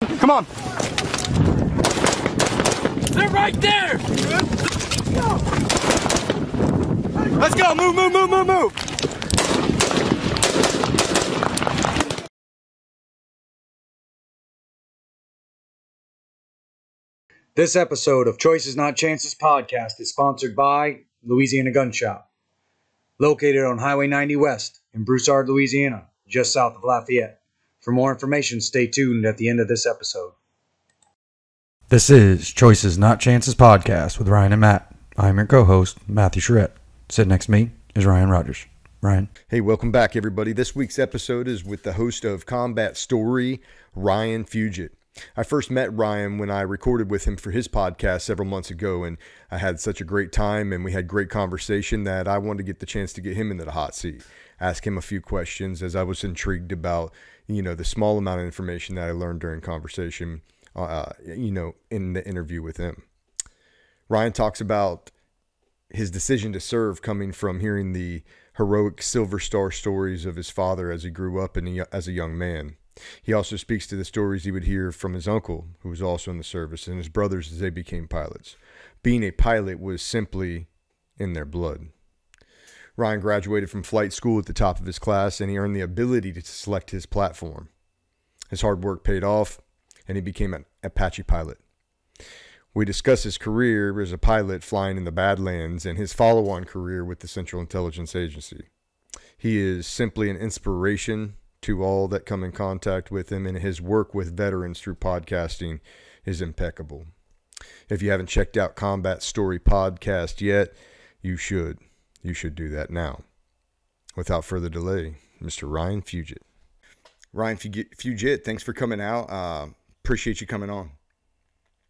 Come on. They're right there! Let's go. Move, move, move, move, move. This episode of Choices Not Chances podcast is sponsored by Louisiana Gun Shop, located on Highway 90 West in Broussard, Louisiana, just south of Lafayette. For more information, stay tuned at the end of this episode. This is Choices Not Chances podcast with Ryan and Matt. I'm your co-host, Matthew Charette. Sitting next to me is Ryan Rogers. Ryan. Hey, welcome back, everybody. This week's episode is with the host of Combat Story, Ryan Fugit. I first met Ryan when I recorded with him for his podcast several months ago, and I had such a great time and we had great conversation that I wanted to get the chance to get him into the hot seat, ask him a few questions as I was intrigued about, you know, the small amount of information that I learned during conversation, uh, you know, in the interview with him. Ryan talks about his decision to serve coming from hearing the heroic Silver Star stories of his father as he grew up and as a young man. He also speaks to the stories he would hear from his uncle, who was also in the service, and his brothers as they became pilots. Being a pilot was simply in their blood. Ryan graduated from flight school at the top of his class, and he earned the ability to select his platform. His hard work paid off, and he became an Apache pilot. We discuss his career as a pilot flying in the Badlands and his follow on career with the Central Intelligence Agency. He is simply an inspiration to all that come in contact with him, and his work with veterans through podcasting is impeccable. If you haven't checked out Combat Story Podcast yet, you should. You should do that now. Without further delay, Mr. Ryan Fugit. Ryan Fugit, thanks for coming out. Uh, appreciate you coming on.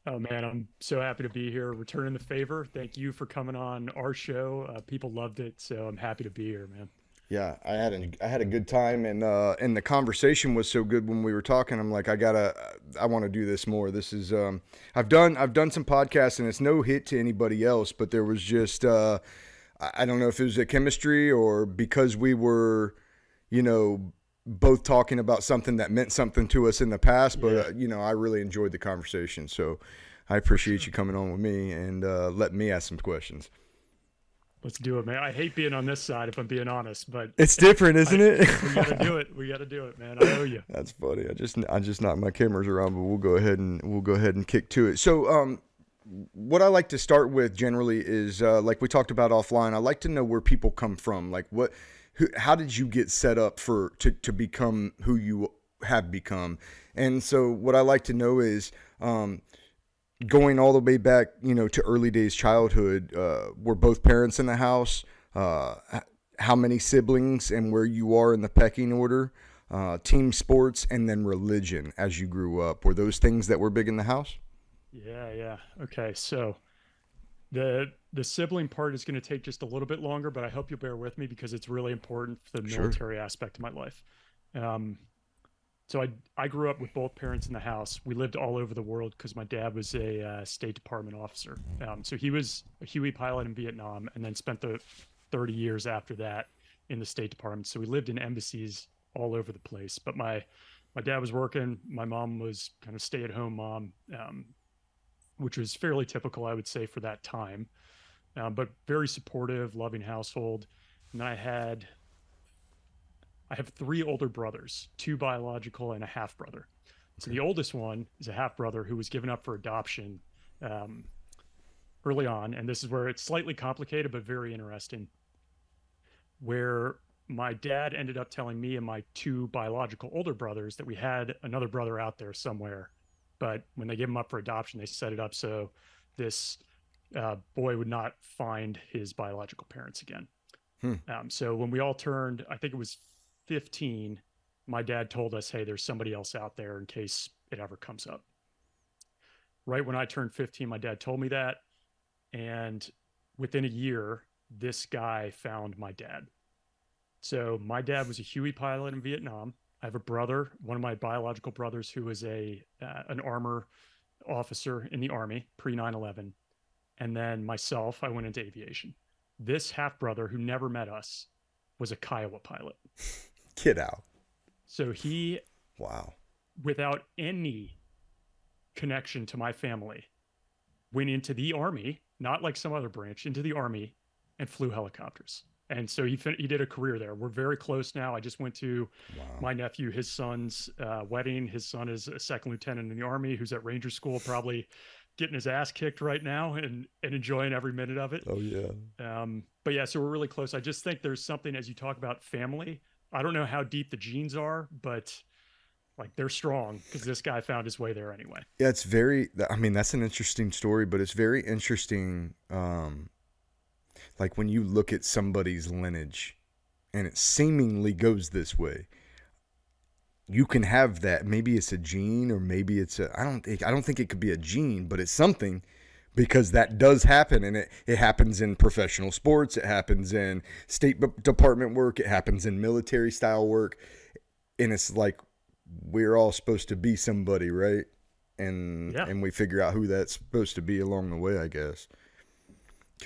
Oh man, I'm so happy to be here, returning the favor. Thank you for coming on our show. Uh, people loved it, so I'm happy to be here, man. Yeah, I had a, I had a good time, and uh, and the conversation was so good when we were talking. I'm like, I gotta, I want to do this more. This is, um, I've done I've done some podcasts, and it's no hit to anybody else, but there was just, uh, I don't know if it was a chemistry or because we were, you know, both talking about something that meant something to us in the past. But Yeah. uh, you know, I really enjoyed the conversation, so I appreciate you coming on with me and uh, letting me ask some questions. Let's do it, man. I hate being on this side, if I'm being honest, but It's different, isn't it? we gotta do it. We gotta do it, man. I owe you. That's funny. I just I just knocked my cameras around, but we'll go ahead and we'll go ahead and kick to it. So, um, what I like to start with generally is uh, like we talked about offline. I like to know where people come from. Like what, who, how did you get set up for to to become who you have become? And so, what I like to know is. Um, going all the way back, you know, to early days childhood, uh, were both parents in the house? Uh, how many siblings and where you are in the pecking order? Uh, team sports and then religion as you grew up. Were those things that were big in the house? Yeah, yeah. Okay, so the the sibling part is going to take just a little bit longer, but I hope you'll bear with me because it's really important for the Sure. military aspect of my life. Um, so I I grew up with both parents in the house. We lived all over the world because my dad was a uh, State Department officer. Um, so he was a Huey pilot in Vietnam, and then spent the 30 years after that in the State Department. So we lived in embassies all over the place. But my my dad was working. My mom was kind of stay at home mom. Um, which was fairly typical, I would say, for that time. Um, but very supportive, loving household. And then I had, I have three older brothers, two biological and a half brother. So the oldest one is a half brother who was given up for adoption um, early on, and this is where it's slightly complicated but very interesting. Where my dad ended up telling me and my two biological older brothers that we had another brother out there somewhere but when they gave him up for adoption, they set it up so this uh, boy would not find his biological parents again. Hmm. Um, so when we all turned, I think it was 15, my dad told us, hey, there's somebody else out there in case it ever comes up. Right when I turned 15, my dad told me that. And within a year, this guy found my dad. So my dad was a Huey pilot in Vietnam. I have a brother, one of my biological brothers, who was a uh, an armor officer in the army pre 9/11, and then myself, I went into aviation. This half brother, who never met us, was a Kiowa pilot. Kid out. So he, Wow. without any connection to my family went into the army, not like some other branch, into the army and flew helicopters. And so he fin- he did a career there. We're very close now. I just went to Wow. my nephew, his son's uh, wedding. His son is a second lieutenant in the army, who's at Ranger School, probably getting his ass kicked right now and and enjoying every minute of it. Oh yeah. Um, but yeah, so we're really close. I just think there's something as you talk about family. I don't know how deep the genes are, but like they're strong because this guy found his way there anyway. Yeah, it's very. I mean, that's an interesting story, but it's very interesting. Um, like when you look at somebody's lineage, and it seemingly goes this way. You can have that. Maybe it's a gene, or maybe it's a. I don't think. I don't think it could be a gene, but it's something, because that does happen, and it it happens in professional sports. It happens in State Department work. It happens in military style work, and it's like we're all supposed to be somebody, right? And Yeah. and we figure out who that's supposed to be along the way, I guess.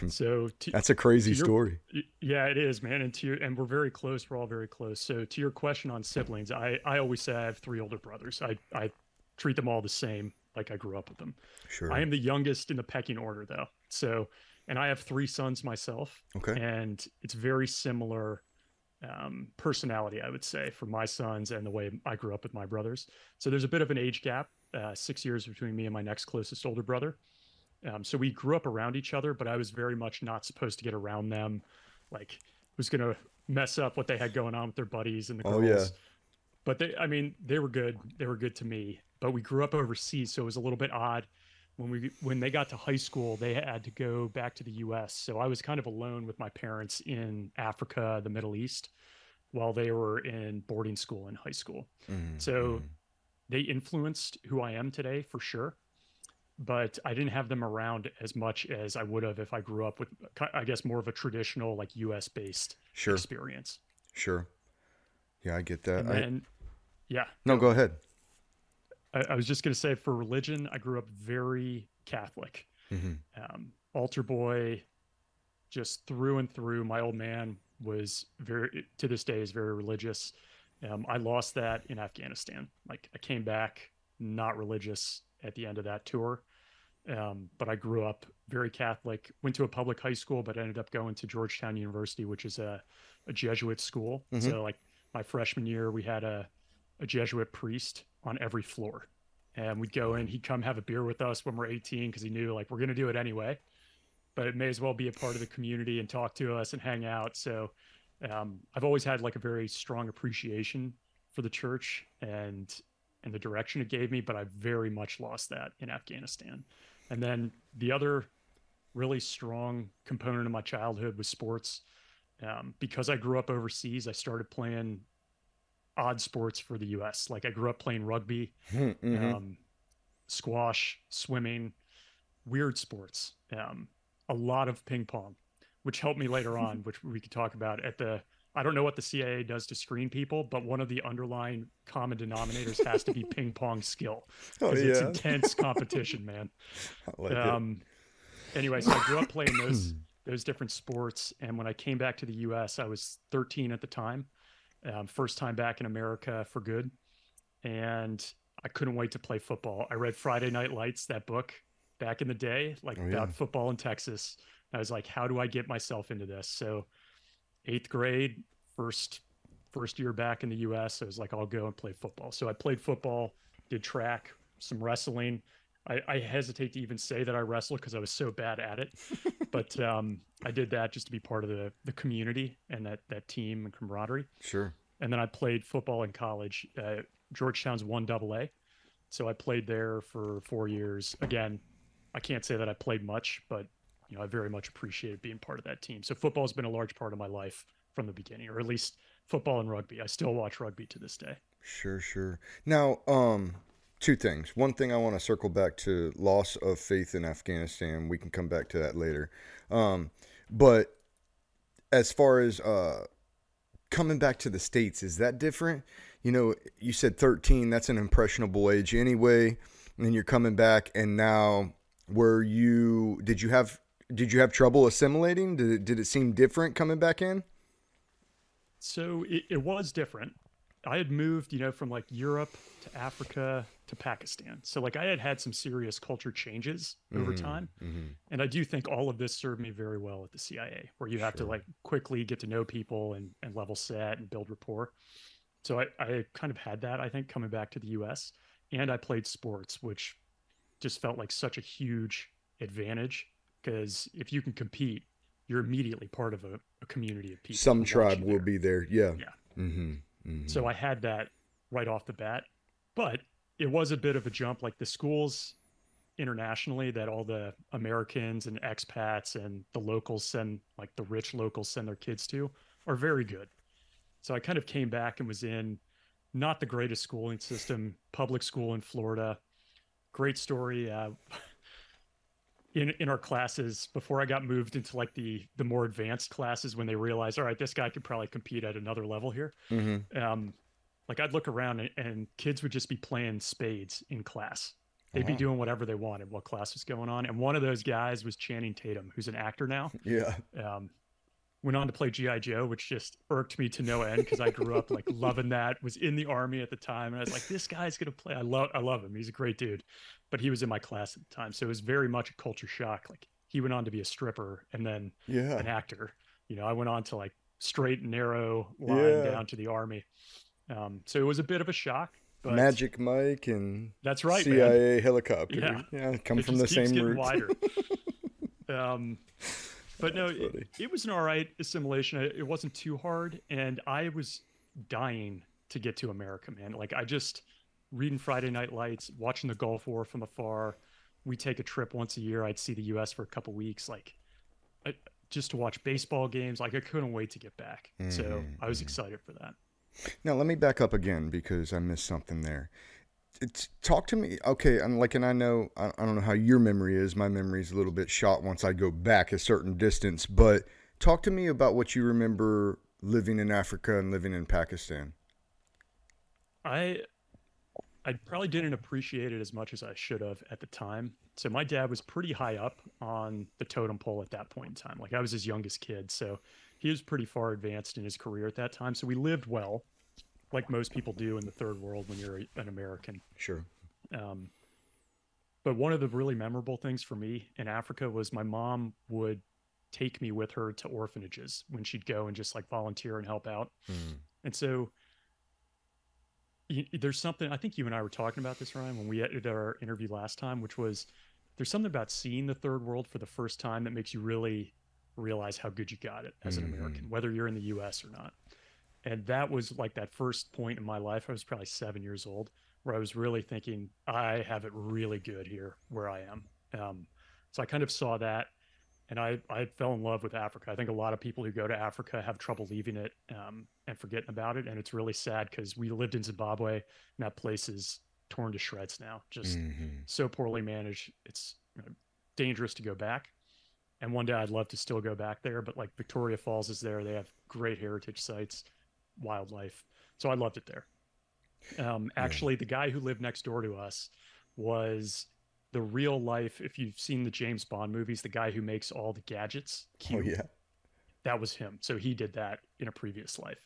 So to, That's a crazy your- story. Yeah, it is, man. And to your, and we're very close. We're all very close. So to your question on siblings, I I always say I have three older brothers. I I treat them all the same, like I grew up with them. Sure. I am the youngest in the pecking order, though. So, and I have three sons myself, okay. and it's very similar um, personality, I would say, for my sons and the way I grew up with my brothers. So there's a bit of an age gap, uh, six years between me and my next closest older brother. Um, so we grew up around each other, but I was very much not supposed to get around them. Like, was going to mess up what they had going on with their buddies and the girls. Oh, yeah. But they, I mean, they were good. They were good to me. But we grew up overseas, so it was a little bit odd. When we when they got to high school, they had to go back to the U.S. So I was kind of alone with my parents in Africa, the Middle East, while they were in boarding school in high school Mhm, so- mhm. they influenced who I am today for sure. But I didn't have them around as much as I would have if I grew up with, I guess, more of a traditional, like US based sure, experience. sure. Yeah, I get that. And I, yeah, no, go ahead. I, I was just going to say for religion, I grew up very Catholic, hmm um, altar boy, just through and through. My old man was very, to this day, is very religious. Um, I lost that in Afghanistan. Like I came back not religious at the end of that tour. Um, but I grew up very Catholic, went to a public high school, but ended up going to Georgetown University, which is a, a Jesuit school. Mhm. So, like my freshman year, we had a, a Jesuit priest on every floor. And we'd go in, he'd come have a beer with us when we're 18 because he knew like we're going to do it anyway. But it may as well be a part of the community and talk to us and hang out. So, um, I've always had like a very strong appreciation for the church and and the direction it gave me, but I very much lost that in Afghanistan. And then the other really strong component of my childhood was sports. Um, because I grew up overseas, I started playing odd sports for the U.S. Like I grew up playing rugby, Mhm. um, squash, swimming, weird sports, um, a lot of ping pong, which helped me later on, which we could talk about at the. I don't know what the CIA does to screen people, but one of the underlying common denominators has to be ping pong skill oh because it's intense competition, man. Like it. Um, anyway, so I grew up playing those those different sports, and when I came back to the U.S., I was 13 at the time, um, first time back in America for good, and I couldn't wait to play football. I read Friday Night Lights, that book back in the day, like Oh, about yeah. football in Texas. I was like, how do I get myself into this? So, eighth grade, first first year back in the U.S., I was like, I'll go and play football. So I played football, did track, some wrestling. I, I hesitate to even say that I wrestled because I was so bad at it, but um, I did that just to be part of the the community and that that team and camaraderie. Sure. And then I played football in college. Uh, Georgetown's one double A, so I played there for four years. Again, I can't say that I played much, but you know I very much appreciated being part of that team. So football has been a large part of my life from the beginning, or at least football and rugby. I still watch rugby to this day. Sure, sure. Now, um, two things. One thing I want to circle back to loss of faith in Afghanistan. We can come back to that later. Um, but as far as uh, coming back to the states, is that different? You know, you said 13. That's an impressionable age anyway. And then you're coming back, and now were you? Did you have? Did you have trouble assimilating? Did it, did it seem different coming back in? So it, it was different. I had moved, you know, from like Europe to Africa to Pakistan. So like I had had some serious culture changes over Mhm, time. mhm. And I do think all of this served me very well at the CIA, where you have to like quickly get to know people and, and level set and build rapport. So I, I kind of had that, I think, coming back to the US. And I played sports, which just felt like such a huge advantage because if you can compete, you're immediately part of a, a community of people. Some tribe will be there. Yeah. Yeah. Mm-hmm. mm-hmm. So I had that right off the bat, but it was a bit of a jump. Like the schools internationally that all the Americans and expats and the locals send, like the rich locals send their kids to, are very good. So I kind of came back and was in not the greatest schooling system, public school in Florida. Great story. Uh, in in our classes before I got moved into like the the more advanced classes when they realized, all right, this guy could probably compete at another level here Mhm. um, like I'd look around and, and kids would just be playing spades in class. They'd be Oh. doing whatever they wanted while class was going on. And one of those guys was Channing Tatum, who's an actor now. Yeah. Um, went on to play GI Joe, which just irked me to no end because I grew up like loving that. Was in the army at the time, and I was like, this guy's gonna play. I love, I love him. He's a great dude. But he was in my class at the time, so it was very much a culture shock. Like he went on to be a stripper and then yeah. an actor. You know, I went on to like straight and narrow line Yeah. down to the army. Um, so it was a bit of a shock. But Magic Mike and That's right, man. CIA helicopter. Yeah. Yeah. Come it from the keeps same getting wider. um, but no, it, it was an all right assimilation. It wasn't too hard, and I was dying to get to America, man. Like I just reading Friday Night Lights, watching the Gulf War from afar. We take a trip once a year. I'd see the U.S. for a couple weeks, like I, just to watch baseball games. Like I couldn't wait to get back. So Mhm, I was mhm. excited for that. Now let me back up again because I missed something there. Talk to me, okay? And like, and I know I, I don't know how your memory is. My memory is a little bit shot once I go back a certain distance. But talk to me about what you remember living in Africa and living in Pakistan. I I probably didn't appreciate it as much as I should have at the time. So my dad was pretty high up on the totem pole at that point in time. Like I was his youngest kid, so he was pretty far advanced in his career at that time. So we lived well, like most people do in the third world when you're an American. Sure. Um, but one of the really memorable things for me in Africa was my mom would take me with her to orphanages when she'd go and just like volunteer and help out. Mm. And so y- there's something I think you and I were talking about this, Ryan, when we edited our interview last time, which was there's something about seeing the third world for the first time that makes you really realize how good you got it as an Mhm. American, whether you're in the US or not. And that was like that first point in my life. I was probably seven years old where I was really thinking, I have it really good here where I am. Um, so I kind of saw that and I, I fell in love with Africa. I think a lot of people who go to Africa have trouble leaving it um, and forgetting about it. And it's really sad because we lived in Zimbabwe and that place is torn to shreds now, just Mhm. so poorly managed. It's you know, dangerous to go back. And one day I'd love to still go back there, but like Victoria Falls is there. They have great heritage sites, wildlife. So I loved it there. Um, actually, the guy who lived next door to us was the real life. If you've seen the James Bond movies, the guy who makes all the gadgets, Oh yeah. that was him. So he did that in a previous life.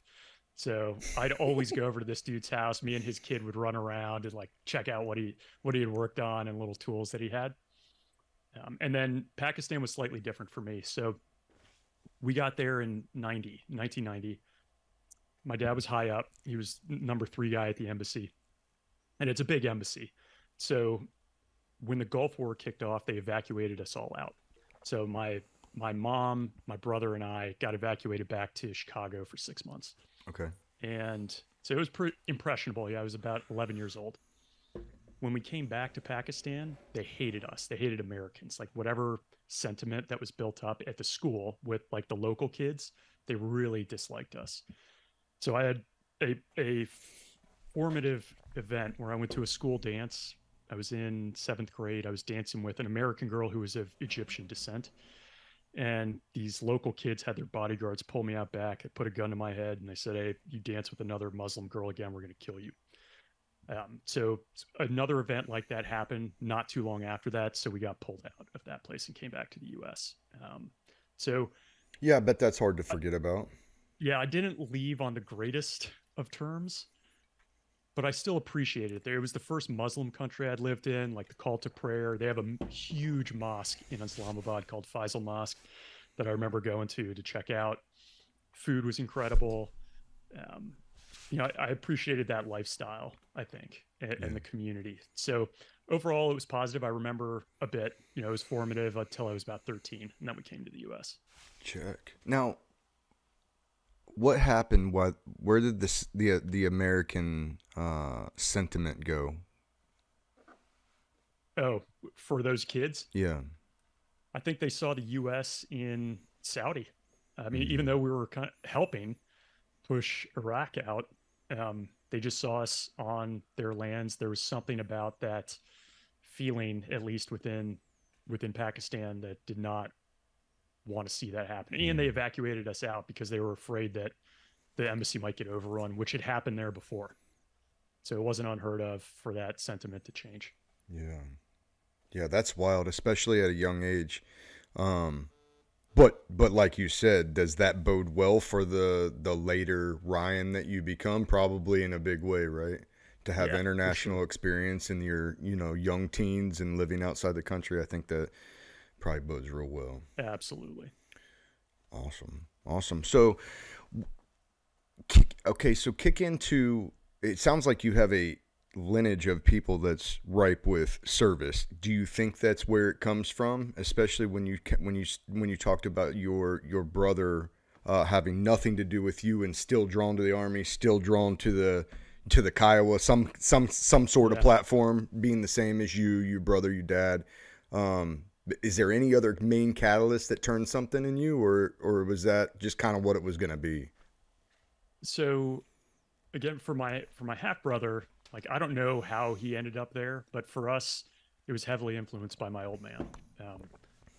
So I'd always go over to this dude's house. Me and his kid would run around and like check out what he what he had worked on and little tools that he had. Um, and then Pakistan was slightly different for me. So we got there in 90, 1990. My dad was high up. He was number three guy at the embassy. And it's a big embassy. So when the Gulf War kicked off, they evacuated us all out. So my my mom, my brother, and I got evacuated back to Chicago for six months. Okay. And so it was pretty impressionable. Yeah, I was about 11 years old. When we came back to Pakistan, they hated us. They hated Americans. Like whatever sentiment that was built up at the school with like the local kids, they really disliked us. So I had a, a formative event where I went to a school dance. I was in seventh grade. I was dancing with an American girl who was of Egyptian descent and these local kids had their bodyguards pull me out back put a gun to my head and they said hey you dance with another muslim girl again we're going to kill you um, so another event like that happened not too long after that so we got pulled out of that place and came back to the us um, so Yeah, I bet that's hard to forget about. Yeah i didn't leave on the greatest of terms but I still appreciated it. There, it was the first Muslim country I'd lived in. Like the call to prayer, they have a huge mosque in Islamabad called Faisal Mosque that I remember going to to check out. Food was incredible. Um, you know, I, I appreciated that lifestyle. I think and, Yeah. and the community. So overall, it was positive. I remember a bit. You know, it was formative until I was about 13, and then we came to the U.S. Check. Now, what happened? What? Where did this the the American uh, sentiment go? Oh, for those kids, Yeah. I think they saw the U.S. in Saudi. I mean, even though we were kind of helping push Iraq out, um, they just saw us on their lands. There was something about that feeling, at least within within Pakistan, that did not want to see that happen. And they evacuated us out because they were afraid that the embassy might get overrun, which had happened there before. So it wasn't unheard of for that sentiment to change. Yeah. Yeah, that's wild, especially at a young age. Um, but but like you said, does that bode well for the the later Ryan that you become? Probably in a big way, right? To have Yeah, international experience in your you know young teens and living outside the country, I think that probably bodes real well. Absolutely. Awesome, awesome. So, kick, okay, so kick into. It sounds like you have a lineage of people that's ripe with service. Do you think that's where it comes from, especially when you when you when you talked about your your brother uh, having nothing to do with you and still drawn to the army, still drawn to the to the Kiowa, some some some sort of platform being the same as you, your brother, your dad. Um, is there any other main catalyst that turned something in you, or or was that just kind of what it was going to be? so again for my for my half brother like i don't know how he ended up there but for us it was heavily influenced by my old man. Um,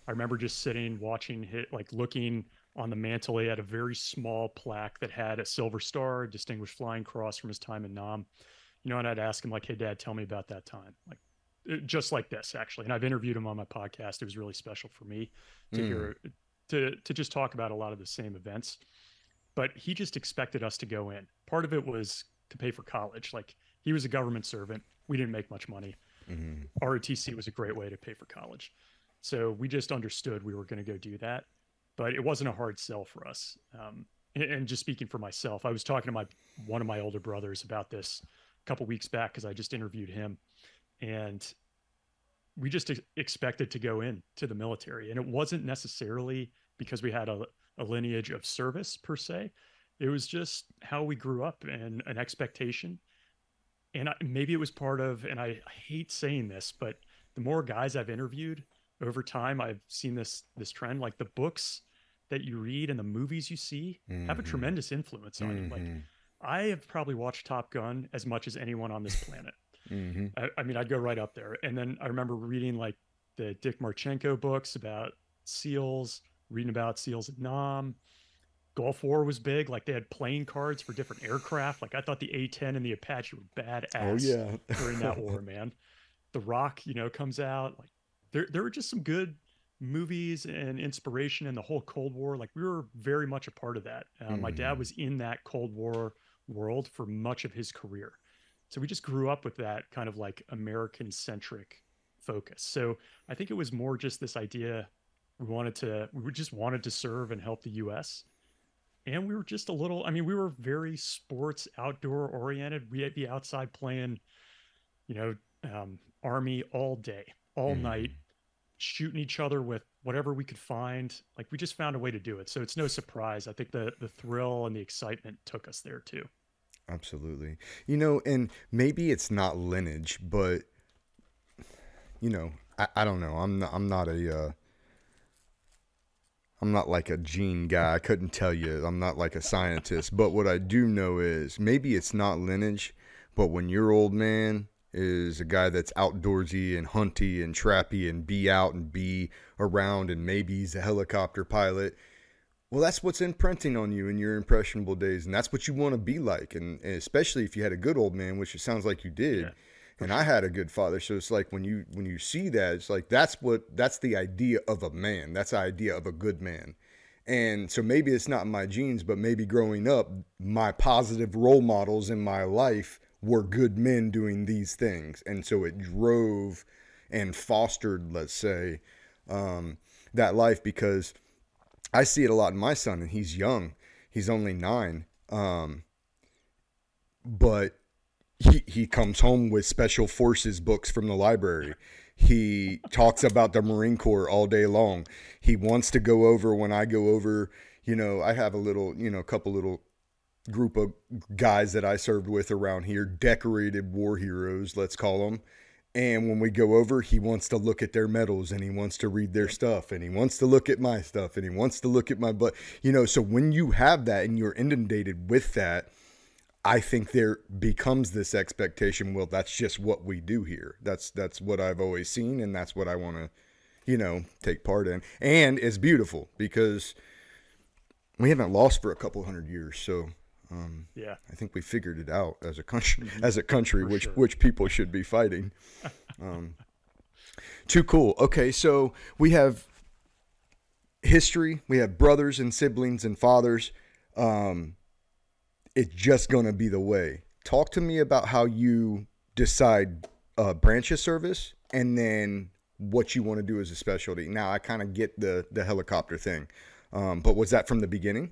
i remember just sitting watching hit like looking on the mantle. He had a very small plaque that had a silver star a distinguished flying cross from his time in nam you know and i'd ask him like hey dad tell me about that time. Like just like this actually and i've interviewed him on my podcast it was really special for me to Mm. hear to to just talk about a lot of the same events but he just expected us to go in. Part of it was to pay for college. Like he was a government servant. We didn't make much money. Mm-hmm. ROTC was a great way to pay for college. So we just understood we were going to go do that. But it wasn't a hard sell for us. Um, and, and just speaking for myself, I was talking to my one of my older brothers about this a couple weeks back because I just interviewed him, and we just ex- expected to go in to the military, and it wasn't necessarily because we had a, a lineage of service per se. It was just how we grew up and an expectation. And I, maybe it was part of, and I, I hate saying this, but the more guys I've interviewed over time, I've seen this this trend. Like the books that you read and the movies you see have a Mhm. tremendous influence on you. Like Mm-hmm. I have probably watched Top Gun as much as anyone on this planet. Mm-hmm. I, I mean, I'd go right up there. And then I remember reading like the Dick Marcinko books about SEALs, reading about SEALs at Nam. Gulf War was big. Like they had playing cards for different aircraft. Like I thought the A 10 and the Apache were badass Oh yeah. during that war, man. The Rock, you know, comes out. Like there, there were just some good movies and inspiration in the whole Cold War. Like we were very much a part of that. Uh, My dad Mhm. was in that Cold War world for much of his career. So we just grew up with that kind of like American centric focus. So I think it was more just this idea we wanted to, we just wanted to serve and help the US. And we were just a little, I mean, we were very sports outdoor oriented. We'd be outside playing, you know, um, army all day, all Mhm. night, shooting each other with whatever we could find. Like we just found a way to do it. So it's no surprise. I think the the thrill and the excitement took us there too. Absolutely. You know, and maybe it's not lineage, but you know, I, I don't know. I'm not, I'm not a uh, I'm not like a gene guy. I couldn't tell you. I'm not like a scientist, but what I do know is maybe it's not lineage, but when your old man is a guy that's outdoorsy and hunty and trappy and be out and be around and maybe he's a helicopter pilot well, that's what's imprinting on you in your impressionable days, and that's what you want to be like, and, and especially if you had a good old man, which it sounds like you did. Yeah, and I had a good father, so it's like when you when you see that, it's like that's what that's the idea of a man. That's the idea of a good man. And so maybe it's not in my genes, but maybe growing up, my positive role models in my life were good men doing these things. And so it drove and fostered, let's say, um, that life because I see it a lot in my son, and he's young. He's only nine. Um, but he, he comes home with special forces books from the library. He talks about the Marine Corps all day long. He wants to go over when I go over, you know, I have a little, you know, a couple little group of guys that I served with around here, decorated war heroes, let's call them. And when we go over, he wants to look at their medals and he wants to read their stuff and he wants to look at my stuff and he wants to look at my butt. You know, so when you have that and you're inundated with that, I think there becomes this expectation. Well, that's just what we do here. That's that's what I've always seen, and that's what I want to, you know, take part in. And it's beautiful because we haven't lost for a couple hundred years. So um, Yeah. I think we figured it out as a country, as a country, For which sure. which people should be fighting. Um, too cool. Okay, so we have history. We have brothers and siblings and fathers. Um, it's just gonna be the way. Talk to me about how you decide uh, branch of service, and then what you want to do as a specialty. Now, I kind of get the the helicopter thing, um, but was that from the beginning?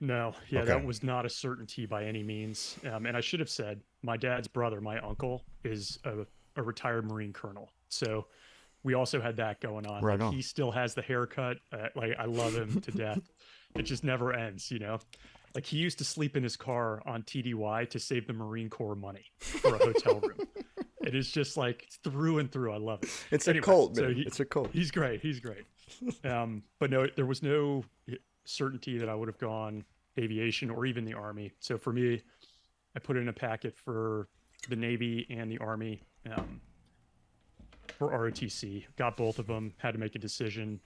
No, yeah, Okay. that was not a certainty by any means. Um, and I should have said, my dad's brother, my uncle, is a, a retired Marine colonel. So we also had that going on. Right on. He still has the haircut. Uh, like I love him to death. It just never ends, you know. Like he used to sleep in his car on TDY to save the Marine Corps money for a hotel room. It is just like through and through. I love it. It's Anyway, a cult, so he- it's a cult. He's great. He's great. Um, but no, there was no certainty that I would have gone aviation or even the army. So for me, I put in a packet for the Navy and the Army um, for ROTC. Got both of them. Had to make a decision,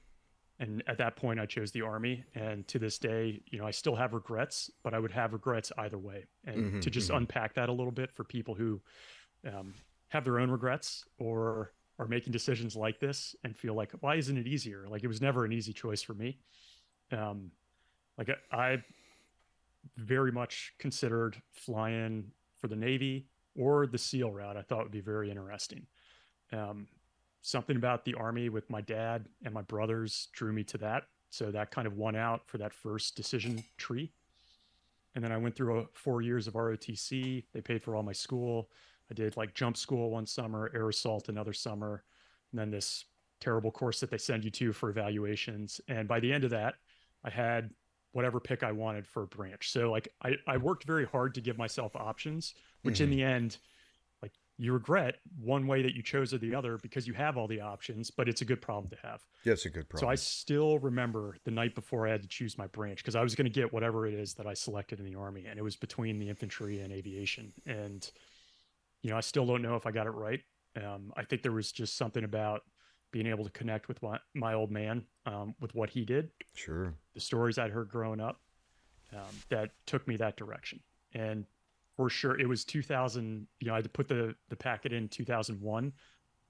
and at that point, I chose the Army. And to this day, you know, I still have regrets, but I would have regrets either way. And Mhm, to just mhm. unpack that a little bit for people who um, have their own regrets or are making decisions like this and feel like, why isn't it easier? Like it was never an easy choice for me. Um, like I, very much considered flying for the Navy or the SEAL route. I thought it would be very interesting. Um, something about the Army with my dad and my brothers drew me to that. So that kind of won out for that first decision tree. And then I went through a, four years of ROTC. They paid for all my school. I did like jump school one summer, air assault another summer, and then this terrible course that they send you to for evaluations. And by the end of that, I had whatever pick I wanted for a branch. So like I, I worked very hard to give myself options, which in Mhm. the end, like you regret one way that you chose or the other because you have all the options, but it's a good problem to have. Yeah, a good problem. So. I still remember the night before I had to choose my branch because I was going to get whatever it is that I selected in the army, and it was between the infantry and aviation. And you know, I still don't know if I got it right. Um, I think there was just something about being able to connect with my, my old man um, with what he did, sure. the stories I'd heard growing up, um, that took me that direction. And for sure, it was 2000. You know, I had to put the the packet in 2001,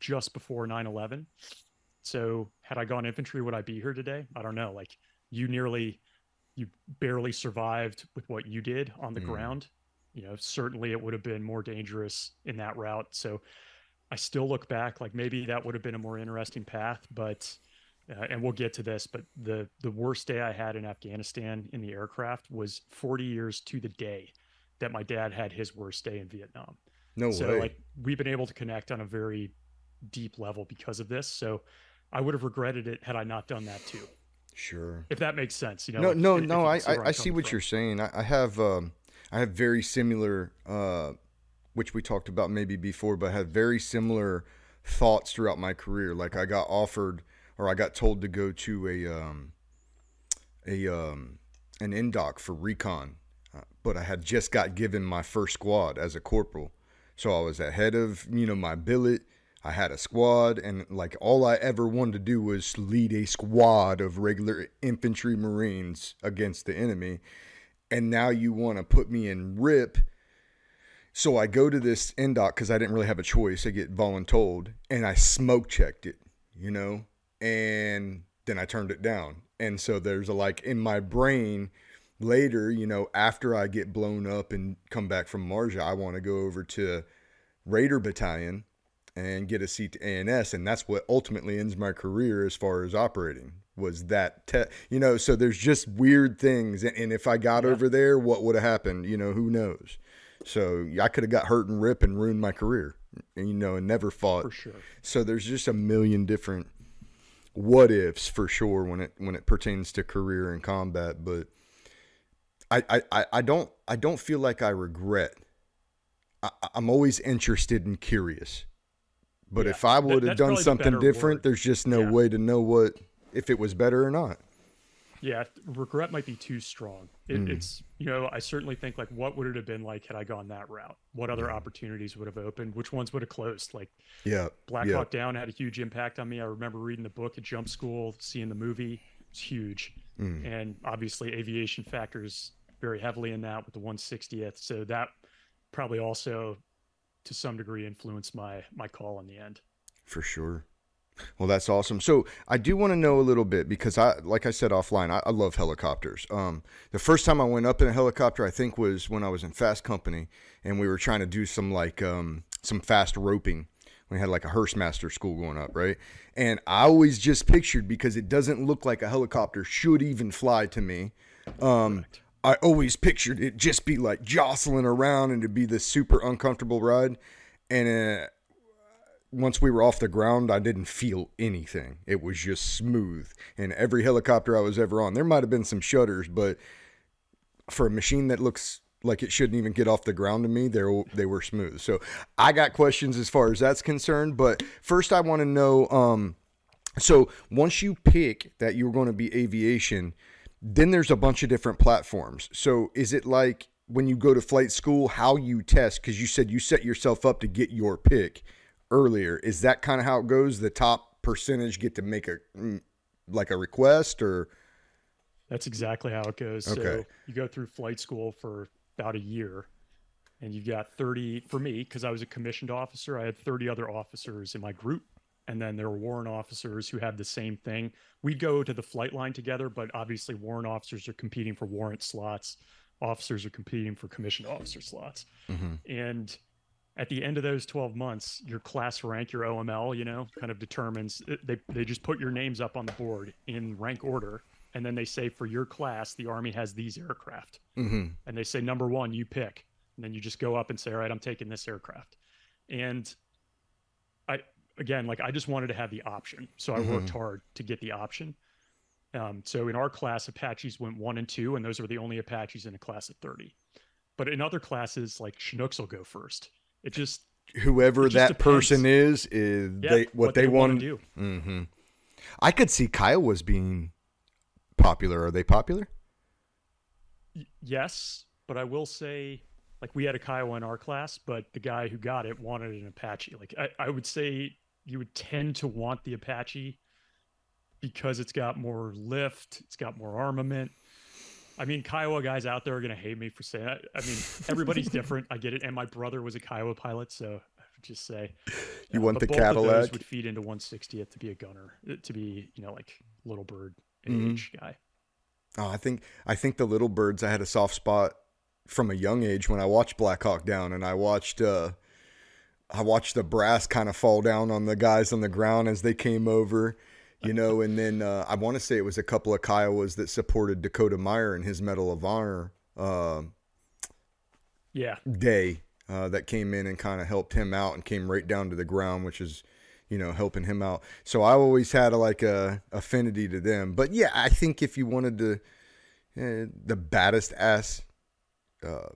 just before 9/11. So had I gone infantry, would I be here today? I don't know. Like you nearly, you barely survived with what you did on the Mm. ground. You know, certainly it would have been more dangerous in that route. So I still look back like maybe that would have been a more interesting path, but uh, and we'll get to this, but the the worst day I had in Afghanistan in the aircraft was 40 years to the day that my dad had his worst day in Vietnam. No so way. So like we've been able to connect on a very deep level because of this. So I would have regretted it had I not done that too. sure. If that makes sense, you know. no, like, no, if- if no. you I, where I, I'm see what from. you're saying. I, I have, um, I have very similar, uh, which we talked about maybe before, but had very similar thoughts throughout my career. Like I got offered, or I got told to go to a, um, a, um, an indoc for recon, uh, but I had just got given my first squad as a corporal, so I was ahead of you know my billet. I had a squad, and like all I ever wanted to do was lead a squad of regular infantry Marines against the enemy. And now you want to put me in RIP. So I go to this indoc because I didn't really have a choice. I get voluntold, and I smoke checked it, you know, and then I turned it down. And so there's a like in my brain, later, you know, after I get blown up and come back from Marja, I want to go over to Raider Battalion and get a seat to ANS, and that's what ultimately ends my career as far as operating. Was that te- you know? So there's just weird things, and, and if I got Yeah. over there, what would have happened? You know, who knows? So I could have got hurt and rip and ruined my career, you know, and never fought. for sure. So there's just a million different what ifs for sure when it when it pertains to career and combat. But I I, I- don't I don't feel like I regret. I, I'm always interested and curious. But Yeah, if I would have done something different, word. there's just no Yeah. way to know what if it was better or not. Yeah, regret might be too strong. It, Mm. It's you know I certainly think like what would it have been like had I gone that route? What other opportunities would have opened? Which ones would have closed? Like Yeah. Black yeah. Hawk Down had a huge impact on me. I remember reading the book at jump school, seeing the movie. It's huge, Mm. and obviously aviation factors very heavily in that with the 160th. So that probably also, to some degree, influenced my my call in the end. For sure. Well, that's awesome. So I do want to know a little bit because I, like I said offline, I, I love helicopters. Um, the first time I went up in a helicopter, I think was when I was in Fast Company, and we were trying to do some like um, some fast roping. We had like a HRST Master school going up, right? And I always just pictured because it doesn't look like a helicopter should even fly to me. Um, I always pictured it just be like jostling around and to be this super uncomfortable ride. And uh, once we were off the ground, I didn't feel anything. It was just smooth. And every helicopter I was ever on, there might have been some shudders, but for a machine that looks like it shouldn't even get off the ground to me, they they were smooth. So I got questions as far as that's concerned. But first, I want to know. Um, so once you pick that you're going to be aviation, then there's a bunch of different platforms. So is it like when you go to flight school, how you test? Because you said you set yourself up to get your pick earlier. Is that kind of how it goes? The top percentage get to make a mm, like a request, or That's exactly how it goes. Okay. So you go through flight school for about a year, and you've got 30 for me because I was a commissioned officer. I had 30 other officers in my group, and then there were warrant officers who had the same thing. We'd go to the flight line together, but obviously warrant officers are competing for warrant slots. Officers are competing for commissioned officer slots, and at the end of those 12 months your class rank your oml you know kind of determines they, they just put your names up on the board in rank order and then they say for your class the army has these aircraft. Mhm. and they say number one you pick. And then you just go up and say all right i'm taking this aircraft. And i again like i just wanted to have the option. So i worked hard to get the option. Um, so in our class apaches went one and two and those were the only apaches in a class of 30 but in other classes like chinooks will go first it just whoever It just that person is, is yeah, they what, they, wanna want. do hmm I could see Kiowas being popular. Are they popular? Y- yes, but I will say, like we had a Kiowa in our class, but the guy who got it wanted an Apache. Like I, I would say you would tend to want the Apache because it's got more lift, it's got more armament. I mean, Kiowa guys out there are gonna hate me for saying that. I mean, everybody's different. I get it. And my brother was a Kiowa pilot, so I would just say You uh, want the both of those Cadillac? would feed into 160th to be a gunner, uh, to be you know like little bird Mhm. age guy. Oh, I think I think the little birds. I had a soft spot from a young age when I watched Black Hawk Down, and I watched uh, I watched the brass kind of fall down on the guys on the ground as they came over, you know. And then uh, I want to say it was a couple of Kiowas that supported Dakota Meyer in his Medal of Honor uh, Yeah, day uh, that came in and kind of helped him out and came right down to the ground, which is, you know, helping him out. So I always had a, like a affinity to them. But yeah, I think if you wanted to, eh, the baddest ass uh,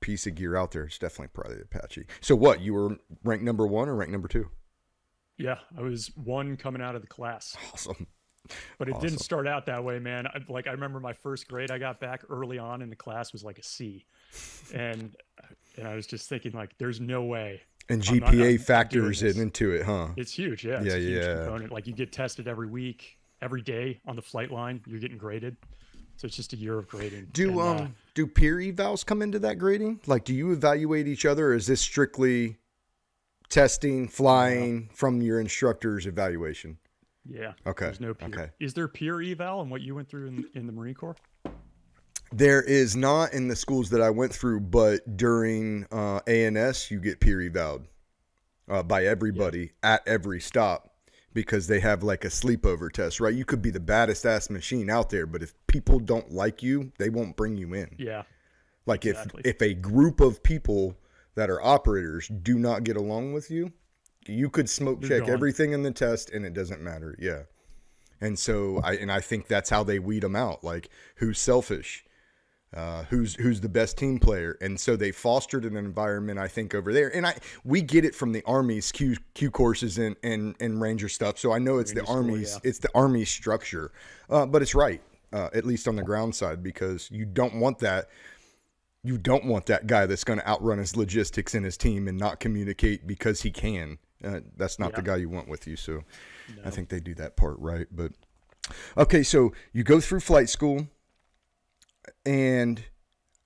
piece of gear out there, it's definitely probably the Apache. So what? You were ranked number one or ranked number two? Yeah. I was one coming out of the class. Awesome. But it Awesome. didn't start out that way, man. I, like I remember my first grade I got back early on in the class was like a C, and and I was just thinking like, there's no way. And I'm not- GPA factors it into it, huh? It's huge, yeah. It's Yeah, a huge yeah. component. Like you get tested every week, every day on the flight line. You're getting graded, so it's just a year of grading. Do And, um uh, do peer evals come into that grading? Like, do you evaluate each other, or is this strictly testing, flying from your instructor's evaluation? yeah. Okay. There's no peer. Okay. Is there peer eval and what you went through in, in the Marine Corps? There is not in the schools that I went through, but during uh, ANS, you get peer evaled uh, by everybody at every stop because they have like a sleepover test, right? You could be the baddest ass machine out there, but if people don't like you, they won't bring you in. Yeah. Like Exactly. if if a group of people that are operators do not get along with you, you could smoke They're check gone. everything in the test and it doesn't matter. Yeah. And so I and I think that's how they weed them out. Like who's selfish, uh, who's who's the best team player, and so they fostered an environment I think over there. And I we get it from the Army's Q Q courses and and, and Ranger stuff. So I know it's Ranger the school, Army's yeah. it's the Army structure, uh, but it's right uh, at least on the ground side because you don't want that. You don't want that guy that's going to outrun his logistics and his team and not communicate because he can. Uh, that's not the guy you want with you. So I think they do that part right. But okay, so you go through flight school, and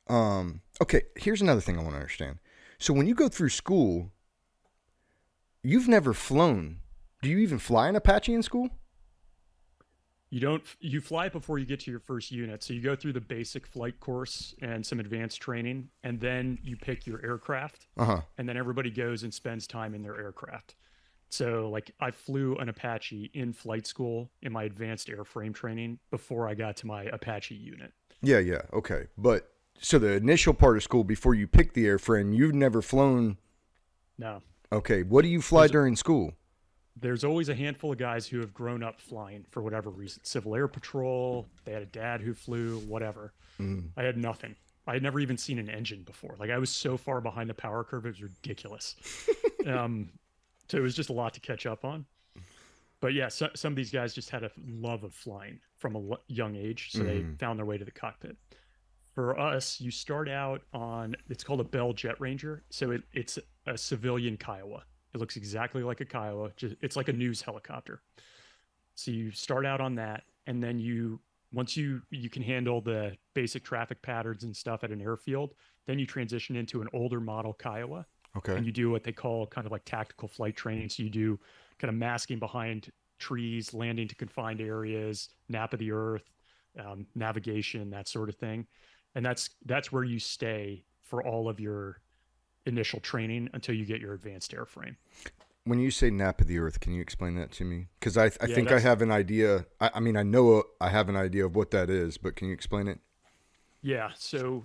um, okay, here's another thing I want to understand. So when you go through school, you've never flown. Do you even fly an Apache in school? You don't you fly before you get to your first unit. So you go through the basic flight course and some advanced training and then you pick your aircraft Uh huh. and then everybody goes and spends time in their aircraft. So like I flew an Apache in flight school in my advanced airframe training before I got to my Apache unit. Yeah, yeah, okay. But so the initial part of school before you pick the airframe, you've never flown. No. Okay, what do you fly There's a- during school? There's always a handful of guys who have grown up flying for whatever reason. Civil Air Patrol, they had a dad who flew, whatever. Mm. I had nothing. I had never even seen an engine before. Like I was so far behind the power curve, it was ridiculous. um, so it was just a lot to catch up on. But yeah, so, some of these guys just had a love of flying from a young age, so they Mhm. found their way to the cockpit. For us, you start out on it's called a Bell Jet Ranger, so it, it's a civilian Kiowa. It looks exactly like a Kiowa, just it's like a news helicopter. So you start out on that, and then you once you you can handle the basic traffic patterns and stuff at an airfield, then you transition into an older model Kiowa, Okay. and you do what they call kind of like tactical flight training. So you do kind of masking behind trees, landing to confined areas, nap of the earth, um, navigation, that sort of thing, and that's that's where you stay for all of your initial training until you get your advanced airframe. When you say nap of the earth, can you explain that to me? Because I, I Yeah, think I have an idea. I, I mean, I know I have an idea of what that is, but can you explain it? Yeah. So,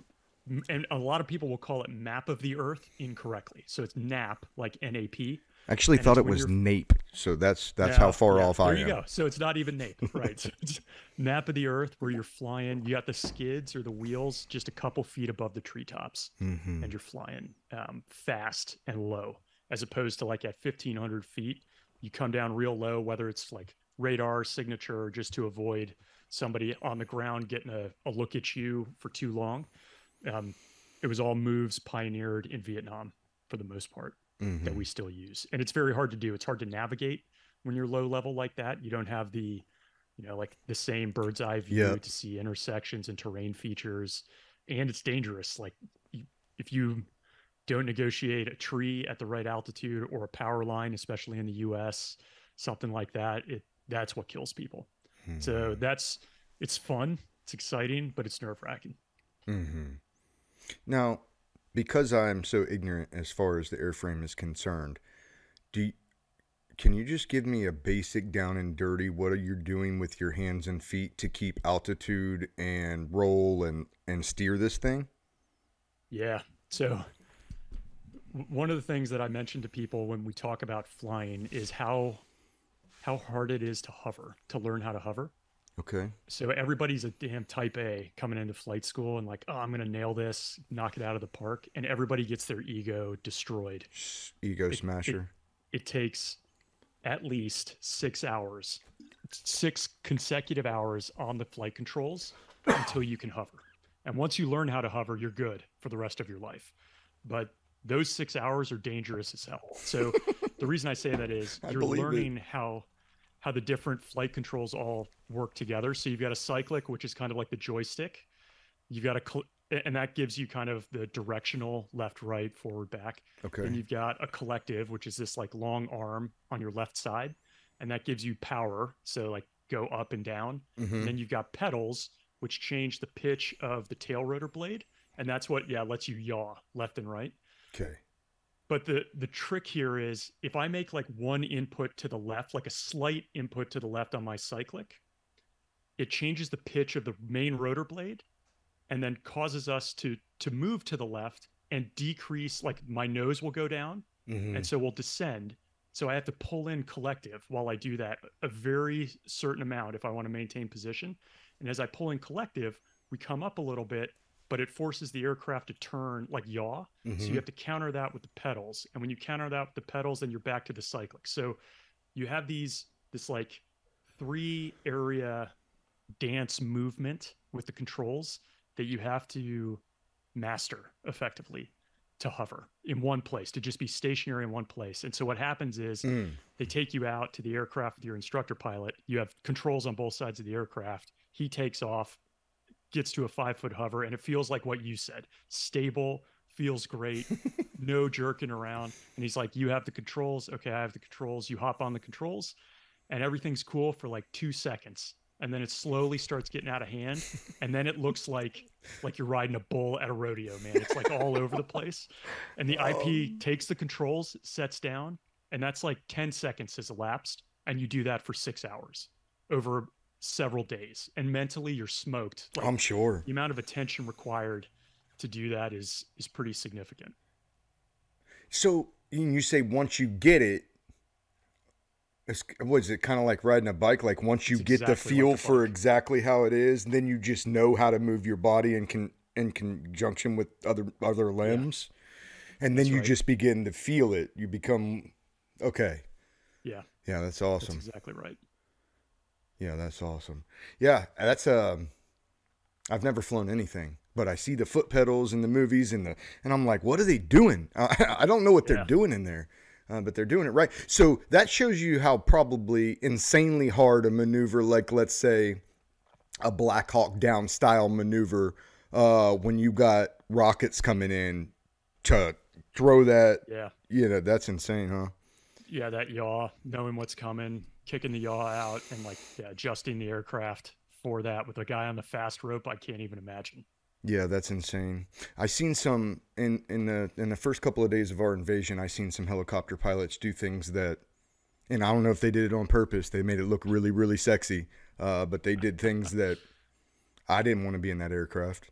and a lot of people will call it map of the earth incorrectly. So it's NAP, like NAP. Actually And thought it was you're- nape, so that's that's Yeah, how far yeah, off there I you am. go. So it's not even NAP, right? so map of the earth where you're flying. You got the skids or the wheels just a couple feet above the treetops, hmm and you're flying um, fast and low, as opposed to like at 1500 feet, you come down real low, whether it's like radar signature or just to avoid somebody on the ground getting a, a look at you for too long. Um, it was all moves pioneered in Vietnam for the most part hmm that we still use. And it's very hard to do. It's hard to navigate when you're low level like that. You don't have the, you know, like the same bird's eye view Yep. to see intersections and terrain features. And it's dangerous. Like if you don't negotiate a tree at the right altitude or a power line, especially in the US, something like that, it that's what kills people. So that's it's fun, it's exciting, but it's nerve wracking. hmm Now, because I'm so ignorant as far as the airframe is concerned, do you, can you just give me a basic down and dirty? What are you doing with your hands and feet to keep altitude and roll and and steer this thing? Yeah. So one of the things that I mention to people when we talk about flying is how how hard it is to hover, to learn how to hover. Okay. So everybody's a damn type A coming into flight school and like, oh, I'm going to nail this, knock it out of the park, and everybody gets their ego destroyed. Ego it- smasher. It takes at least 6 hours, 6 consecutive hours on the flight controls until you can hover. And once you learn how to hover, you're good for the rest of your life. But those 6 hours are dangerous as hell. So the reason I say that is you're believe it. learning how how the different flight controls all work together. So you've got a cyclic, which is kind of like the joystick. You've got a cl- and that gives you kind of the directional left, right, forward, back. okay. Then you've got a collective, which is this like long arm on your left side, and that gives you power. So like go up and down. Mhm. And then you've got pedals, which change the pitch of the tail rotor blade, and that's what yeah lets you yaw left and right. Okay. But the the trick here is if I make like one input to the left, like a slight input to the left on my cyclic, it changes the pitch of the main rotor blade and then causes us to to move to the left and decrease like my nose will go down Mhm. and so we'll descend so i have to pull in collective while i do that a very certain amount if i want to maintain position and as i pull in collective we come up a little bit but it forces the aircraft to turn like yaw. So Mhm. you have to counter that with the pedals and when you counter that with the pedals then you're back to the cyclic. So you have these this like three area dance movement with the controls that you have to master effectively to hover in one place to just be stationary in one place. And so what happens is Mm. they take you out to the aircraft with your instructor pilot. You have controls on both sides of the aircraft. He takes off gets to a five foot hover and it feels like what you said stable feels great no jerking around. And he's like you have the controls. Okay i have the controls. You hop on the controls and everything's cool for like two seconds and then it slowly starts getting out of hand and then it looks like like you're riding a bull at a rodeo man. It's like all over the place. And the ip oh. takes the controls sets down and that's like 10 seconds has elapsed and you do that for six hours over several days and mentally you're smoked like I'm sure. the amount of attention required to do that is is pretty significant So and you say once you get it, it's, what is it kind of like riding a bike? Like once you It's get the exactly like feel a for exactly how it is, then you just know how to move your body in con, in conjunction with other other limbs, and then That's you right. just begin to feel it. You become okay. yeah Yeah, that's that's awesome. exactly right Yeah, that's awesome. Yeah, that's um I've never flown anything, but I see the foot pedals in the movies and the and I'm like, what are they doing? I, I don't know what they're Yeah. doing in there. Uh, but they're doing it right. So that shows you how probably insanely hard a maneuver like let's say a Black Hawk down style maneuver uh when you got rockets coming in to throw that yeah you know, that's insane, huh? yeah that yaw knowing what's coming kicking the yaw out and like yeah, adjusting the aircraft for that with a guy on the fast rope i can't even imagine Yeah, that's insane. I seen some in in the in the first couple of days of our invasion. I seen some helicopter pilots do things that, and I don't know if they did it on purpose. They made it look really really sexy, uh, but they did things that I didn't want to be in that aircraft.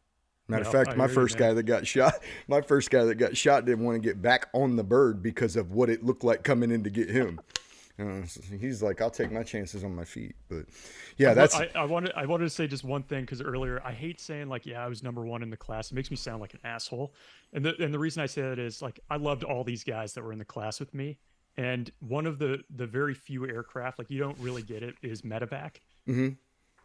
Matter of fact, I my you, first guy that got shot, my first guy that got shot didn't want to get back on the bird because of what it looked like coming in to get him. Uh, so he's like, I'll take my chances on my feet, but yeah, that's I, I wanted I wanted to say just one thing because earlier I hate saying like yeah I was number one in the class. It makes me sound like an asshole. And the and the reason I say that is like I loved all these guys that were in the class with me. And one of the the very few aircraft like you don't really get it is medevac. Mhm.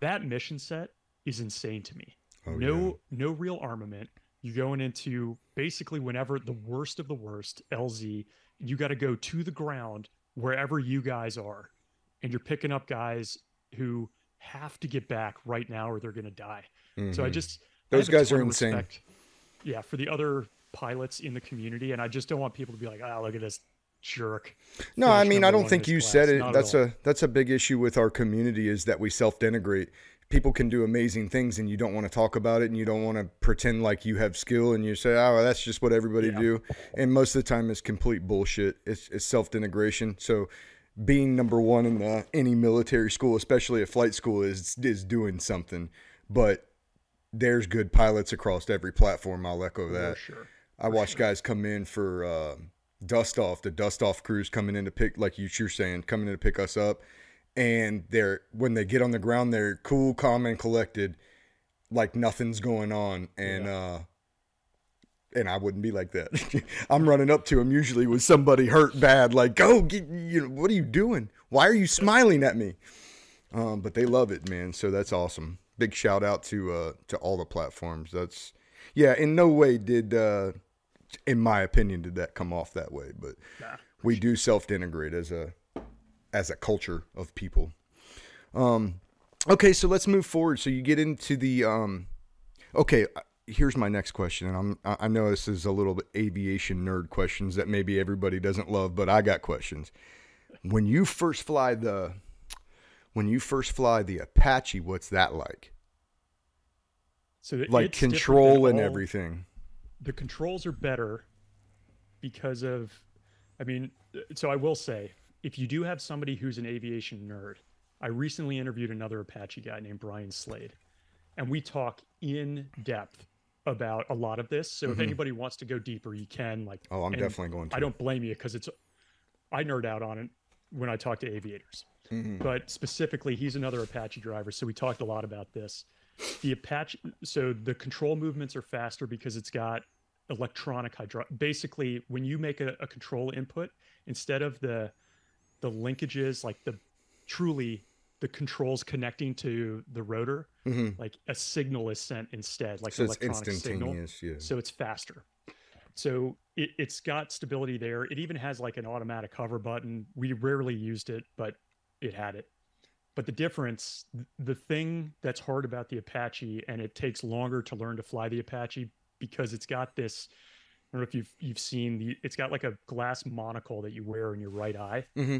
That mission set is insane to me. Oh, no yeah. no real armament. You're going into basically whenever the worst of the worst LZ. You got to go to the ground wherever you guys are, and you're picking up guys who have to get back right now or they're going to die. So I Mhm. just Those a guys are insane. respect, yeah, for the other pilots in the community, and I just don't want people to be like, "Ah, look at this jerk." No, I mean I don't think you class." said it. Not That's a that's a big issue with our community is that we self-denigrate. People can do amazing things and you don't want to talk about it and you don't want to pretend like you have skill and you say, "Oh, well, that's just what everybody Yeah. do." And most of the time it's complete bullshit. It's it's self-denigration. So being number 1 in the, any military school, especially a flight school is is doing something. But there's good pilots across every platform. I'll echo that. for sure. I watch guys come in for uh, dust off, the dust off crews coming in to pick, like you, you're saying, coming in to pick us up. And they're, when they get on the ground, they're cool, calm, and collected, like nothing's going on. And, uh, and I wouldn't be like that. I'm running up to him usually with somebody hurt bad, like, go, get, you know, what are you doing? Why are you smiling at me? Um, but they love it, man. So that's awesome. Big shout out to uh, to all the platforms. That's yeah. In no way did, uh, in my opinion, did that come off that way. But Nah. we do self denigrate as a as a culture of people. Um, okay, so let's move forward. So you get into the um, okay. uh, Here's my next question, and I'm I know this is a little bit aviation nerd questions that maybe everybody doesn't love, but I got questions. When you first fly the when you first fly the Apache, what's that like? So like it's different than control and all- everything. the controls are better because of i mean so i will say if you do have somebody who's an aviation nerd i recently interviewed another apache guy named brian slade and we talk in depth about a lot of this so if Mhm. anybody wants to go deeper you can like Oh, I'm definitely going to. i don't blame you because it's i nerd out on it when i talk to aviators Mhm. but specifically he's another apache driver so we talked a lot about this the apache so the control movements are faster because it's got electronic hydro basically when you make a, a control input instead of the the linkages like the truly the controls connecting to the rotor Mhm. like a signal is sent instead like So it's electronic signal. Yeah. so it's faster. So it, it's got stability there. It even has like an automatic hover button. We rarely used it, but it had it. But the difference, the thing that's hard about the Apache, and it takes longer to learn to fly the Apache because it's got this. I don't know if you've you've seen the. It's got like a glass monocle that you wear in your right eye, hmm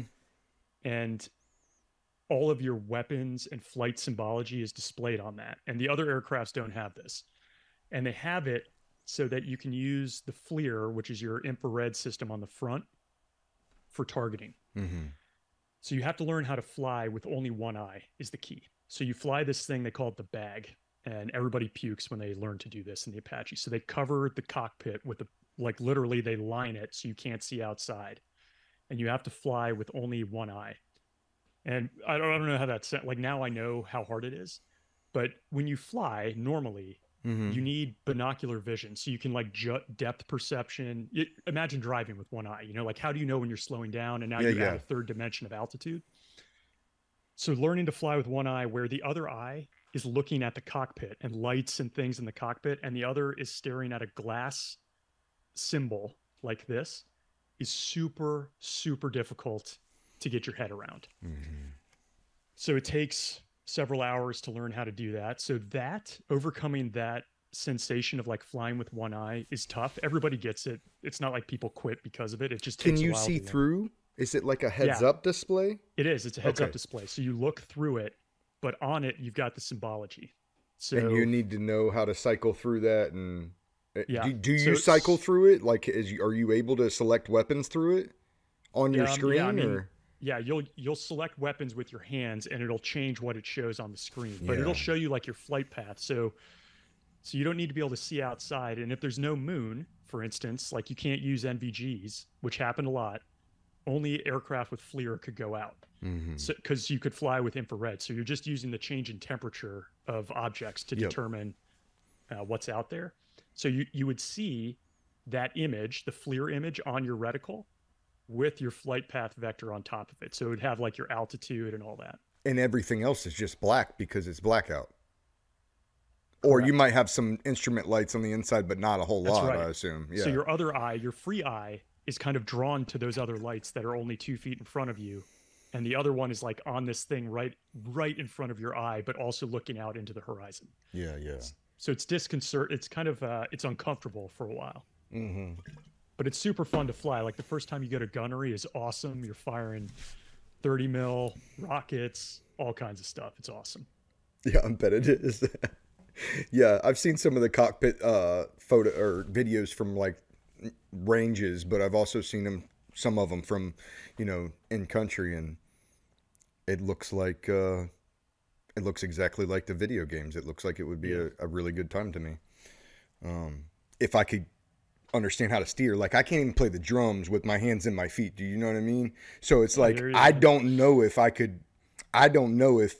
and all of your weapons and flight symbology is displayed on that. And the other aircrafts don't have this. And they have it so that you can use the FLIR, which is your infrared system on the front, for targeting. hmm So you have to learn how to fly with only one eye is the key. So you fly this thing they call it the bag, and everybody pukes when they learn to do this in the Apache. So they cover the cockpit with the like literally they line it so you can't see outside, and you have to fly with only one eye. And I don't, I don't know how that's like now I know how hard it is, but when you fly normally hmm you need binocular vision so you can like ju- depth perception Y- imagine driving with one eye you know like how do you know when you're slowing down and now Yeah, you yeah. a third dimension of altitude so learning to fly with one eye where the other eye is looking at the cockpit and lights and things in the cockpit and the other is staring at a glass symbol like this is super super difficult to get your head around hmm so it takes several hours to learn how to do that. So that overcoming that sensation of like flying with one eye is tough. Everybody gets it. It's not like people quit because of it. It just Can you while see learn. through? Is it like a heads Yeah. up display? It is. It's a heads up display. So you look through it, but on it you've got the symbology. So and you need to know how to cycle through that and Yeah. do, do you it's- cycle through it like is are you able to select weapons through it on your Um, yeah, screen I mean, or yeah, you'll you'll select weapons with your hands and it'll change what it shows on the screen. But Yeah. it'll show you like your flight path. So so you don't need to be able to see outside. And if there's no moon, for instance, like you can't use NVGs, which happened a lot, only aircraft with FLIR could go out. Mhm. So because you could fly with infrared. So you're just using the change in temperature of objects to Yep. determine uh, what's out there. So you you would see that image, the FLIR image on your reticle with your flight path vector on top of it. So it would have like your altitude and all that. and everything else is just black because it's blackout or you might have some instrument lights on the inside but not a whole That's lot right. i assume yeah So your other eye, your free eye, is kind of drawn to those other lights that are only two feet in front of you. And the other one is like on this thing right right in front of your eye, but also looking out into the horizon. yeah yeah So it's disconcert it's kind of uh, it's uncomfortable for a while. hmm But it's super fun to fly. Like the first time you go to gunnery is awesome. You're firing 30 mil rockets, all kinds of stuff. It's awesome. Yeah, I bet it is. yeah, I've seen some of the cockpit uh, photo or videos from like ranges, but I've also seen them, some of them from, you know, in country, and it looks like uh, it looks exactly like the video games. It looks like it would be Yeah. a, a really good time to me. Um, if I could understand how to steer, like I can't even play the drums with my hands and my feet. Do you know what I mean? So it's like I don't know if I could. I don't know if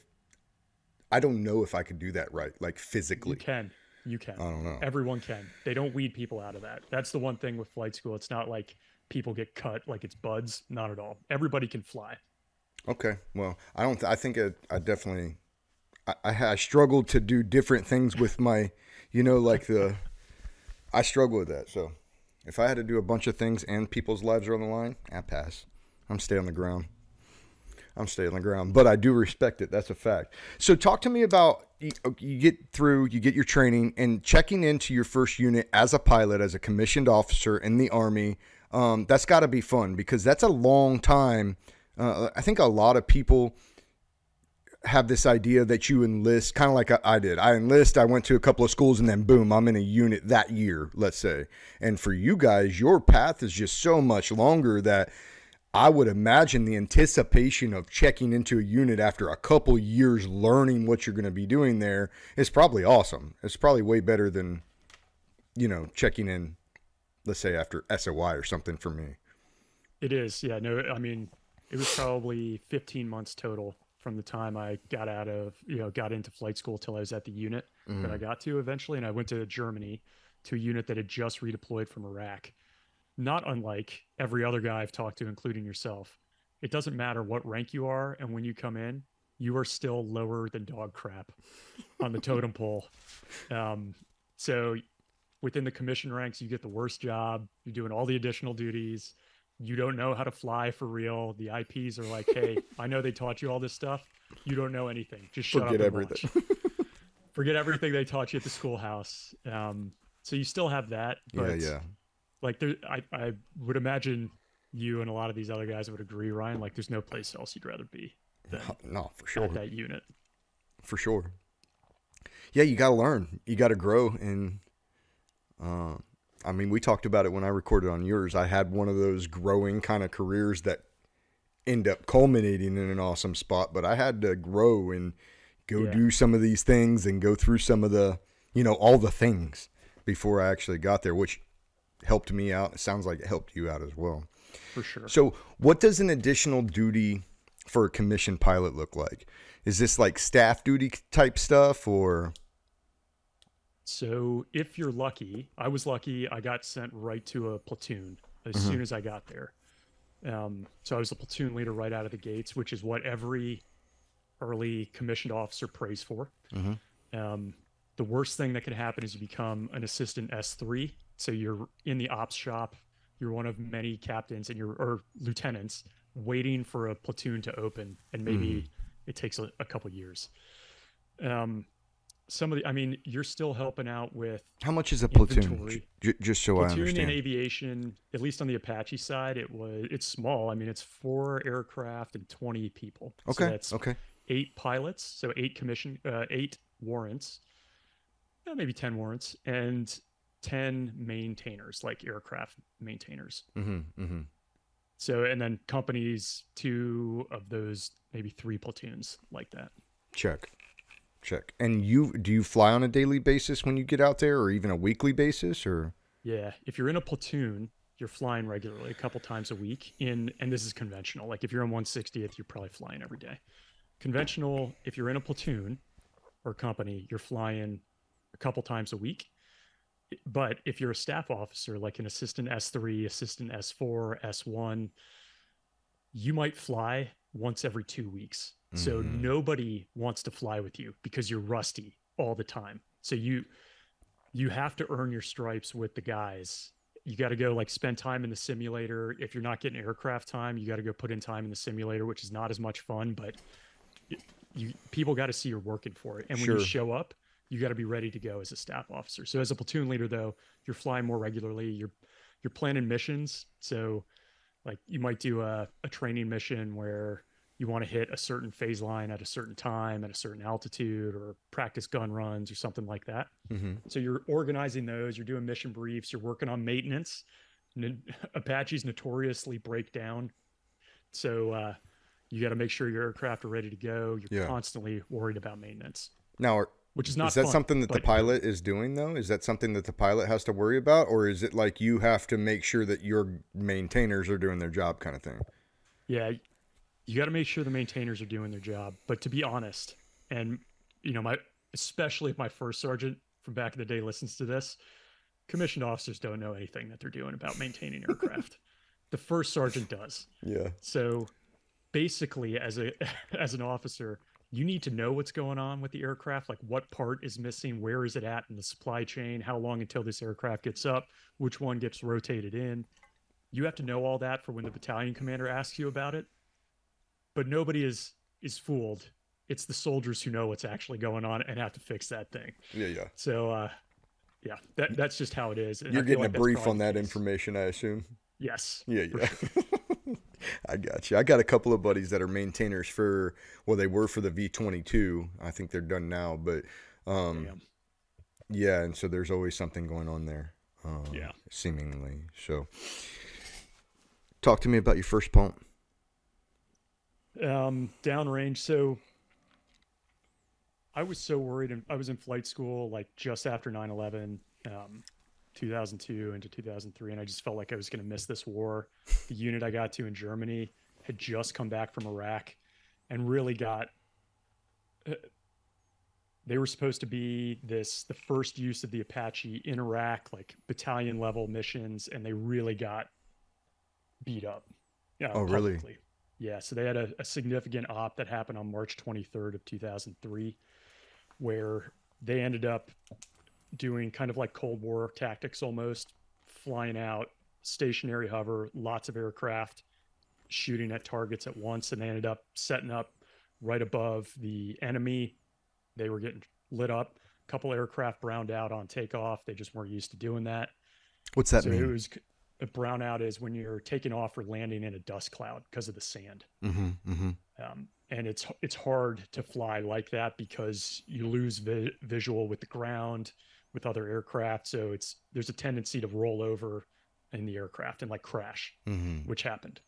I don't know if I could do that right, like physically. You can. You can. I don't know. Everyone can. They don't weed people out of that. That's the one thing with flight school. It's not like people get cut like it's BUD/S. Not at all. Everybody can fly. Okay, well, I don't. Th- I think I, I definitely. I, I, to do different things with my, you know, like the. I struggle with that. So, if I had to do a bunch of things and people's lives are on the line, I pass. I'm stay on the ground. I'm staying on the ground, but I do respect it. That's a fact. So, talk to me about you, you get through, you get your training, and checking into your first unit as a pilot, as a commissioned officer in the Army. Um, that's got to be fun because that's a long time. Uh, I think a lot of people. Have this idea that you enlist, kind of like I, did. I enlist, I went to a couple of schools, and then boom, I'm in a unit that year, let's say. And for you guys, your path is just so much longer that I would imagine the anticipation of checking into a unit after a couple years learning what you're going to be doing there is probably awesome. It's probably way better than, you know, checking in, let's say after SOI or something for me. It is, yeah. No, I mean, it was probably 15 months total from the time I got out of, you know, got into flight school till I was at the unit mm-hmm. that I got to eventually. And I went to Germany to a unit that had just redeployed from Iraq not unlike every other guy I've talked to, including yourself. It doesn't matter what rank you are, and when you come in, you are still lower than dog crap on the totem pole. Um, so within the commission ranks, you get the worst job. You're doing all the additional duties. You don't know how to fly for real. The IPs are like, "Hey, I know they taught you all this stuff. You don't know anything. Just shut Forget up everything. Forget everything they taught you at the schoolhouse." Um, so you still have that, but yeah, yeah like there I, I would imagine you and a lot of these other guys would agree ryan like there's no place else you'd rather be than no for sure that unit for sure yeah you got to learn you got to grow and uh, i mean we talked about it when i recorded on yours i had one of those growing kind of careers that end up culminating in an awesome spot but i had to grow and go yeah. do some of these things and go through some of the you know all the things before i actually got there which helped me out. It sounds like it helped you out as well. For sure. So, what does an additional duty for a commissioned pilot look like? Is this like staff duty type stuff or? So, if you're lucky, I was lucky, I got sent right to a platoon as mm-hmm. soon as I got there. Um, so, I was a platoon leader right out of the gates, which is what every early commissioned officer prays for. Mm-hmm. Um, the worst thing that could happen is you become an assistant S3 so you're in the ops shop. You're one of many captains and you're or lieutenants waiting for a platoon to open, and maybe mm. it takes a, a couple years. Um, some of the, I mean, you're still helping out with how much is a platoon? J- just so platoon I understand. in aviation, at least on the Apache side, it was it's small. I mean, it's four aircraft and 20 people. Okay. So that's okay. Eight pilots, so eight commission, uh, eight warrants, uh, maybe 10 warrants, and 10 maintainers, like aircraft maintainers. Mm-hmm, mm-hmm. So, and then companies, two of those, maybe three platoons like that. Check. Check. And you, do you fly on a daily basis when you get out there or even a weekly basis or? Yeah. If you're in a platoon, you're flying regularly a couple times a week in, and this is conventional. Like if you're in 160th, you're probably flying every day. Conventional, if you're in a platoon or company, you're flying a couple times a week but if you're a staff officer, like an assistant S3, assistant S4, S1, you might fly once every two weeks. Mm-hmm. So nobody wants to fly with you because you're rusty all the time. So you you have to earn your stripes with the guys. You got to go like spend time in the simulator. If you're not getting aircraft time, you got to go put in time in the simulator, which is not as much fun, but you people got to see you're working for it. And when sure. you show up, you got to be ready to go as a staff officer. So as a platoon leader, though, you're flying more regularly. You're you're planning missions. So like you might do a, a training mission where you want to hit a certain phase line at a certain time at a certain altitude or practice gun runs or something like that. Mm-hmm. So you're organizing those, you're doing mission briefs, you're working on maintenance. Apaches notoriously break down. So uh, you got to make sure your aircraft are ready to go. You're yeah. constantly worried about maintenance. Now, are, which is not. Is that fun, something that the pilot is doing though? Is that something that the pilot has to worry about, or is it like you have to make sure that your maintainers are doing their job, kind of thing? Yeah, you got to make sure the maintainers are doing their job. But to be honest, and you know, my especially if my first sergeant from back in the day listens to this, commissioned officers don't know anything that they're doing about maintaining aircraft. the first sergeant does. Yeah. So basically, as a as an officer you need to know what's going on with the aircraft like what part is missing where is it at in the supply chain how long until this aircraft gets up which one gets rotated in you have to know all that for when the battalion commander asks you about it but nobody is is fooled it's the soldiers who know what's actually going on and have to fix that thing yeah yeah so uh yeah that that's just how it is and you're getting like a brief on that information i assume yes yeah yeah sure. I got you. I got a couple of buddies that are maintainers for well, they were for the V twenty two. I think they're done now, but um, Damn. yeah, and so there's always something going on there. Um, Yeah. seemingly. So, talk to me about your first pump. Um, downrange. So I was so worried. And I was in flight school like just after 9 11, um, 2002 into 2003. And I just felt like I was going to miss this war. The unit I got to in Germany had just come back from Iraq and really got. Uh, they were supposed to be this the first use of the Apache in Iraq, like battalion level missions, and they really got beat up. Yeah, Oh, really? Yeah, so they had a, a significant op that happened on March 23rd of 2003, where they ended up doing kind of like Cold War tactics almost, flying out, stationary hover, lots of aircraft, shooting at targets at once, and they ended up setting up right above the enemy. They were getting lit up. A couple aircraft browned out on takeoff. They just weren't used to doing that. What's that so mean? it was a brownout is when you're taking off or landing in a dust cloud because of the sand. mm-hmm, mm-hmm. Um, and it's it's hard to fly like that because you lose vi- visual with the ground with other aircraft. So it's there's a tendency to roll over in the aircraft and like crash, Mm-hmm. which happened.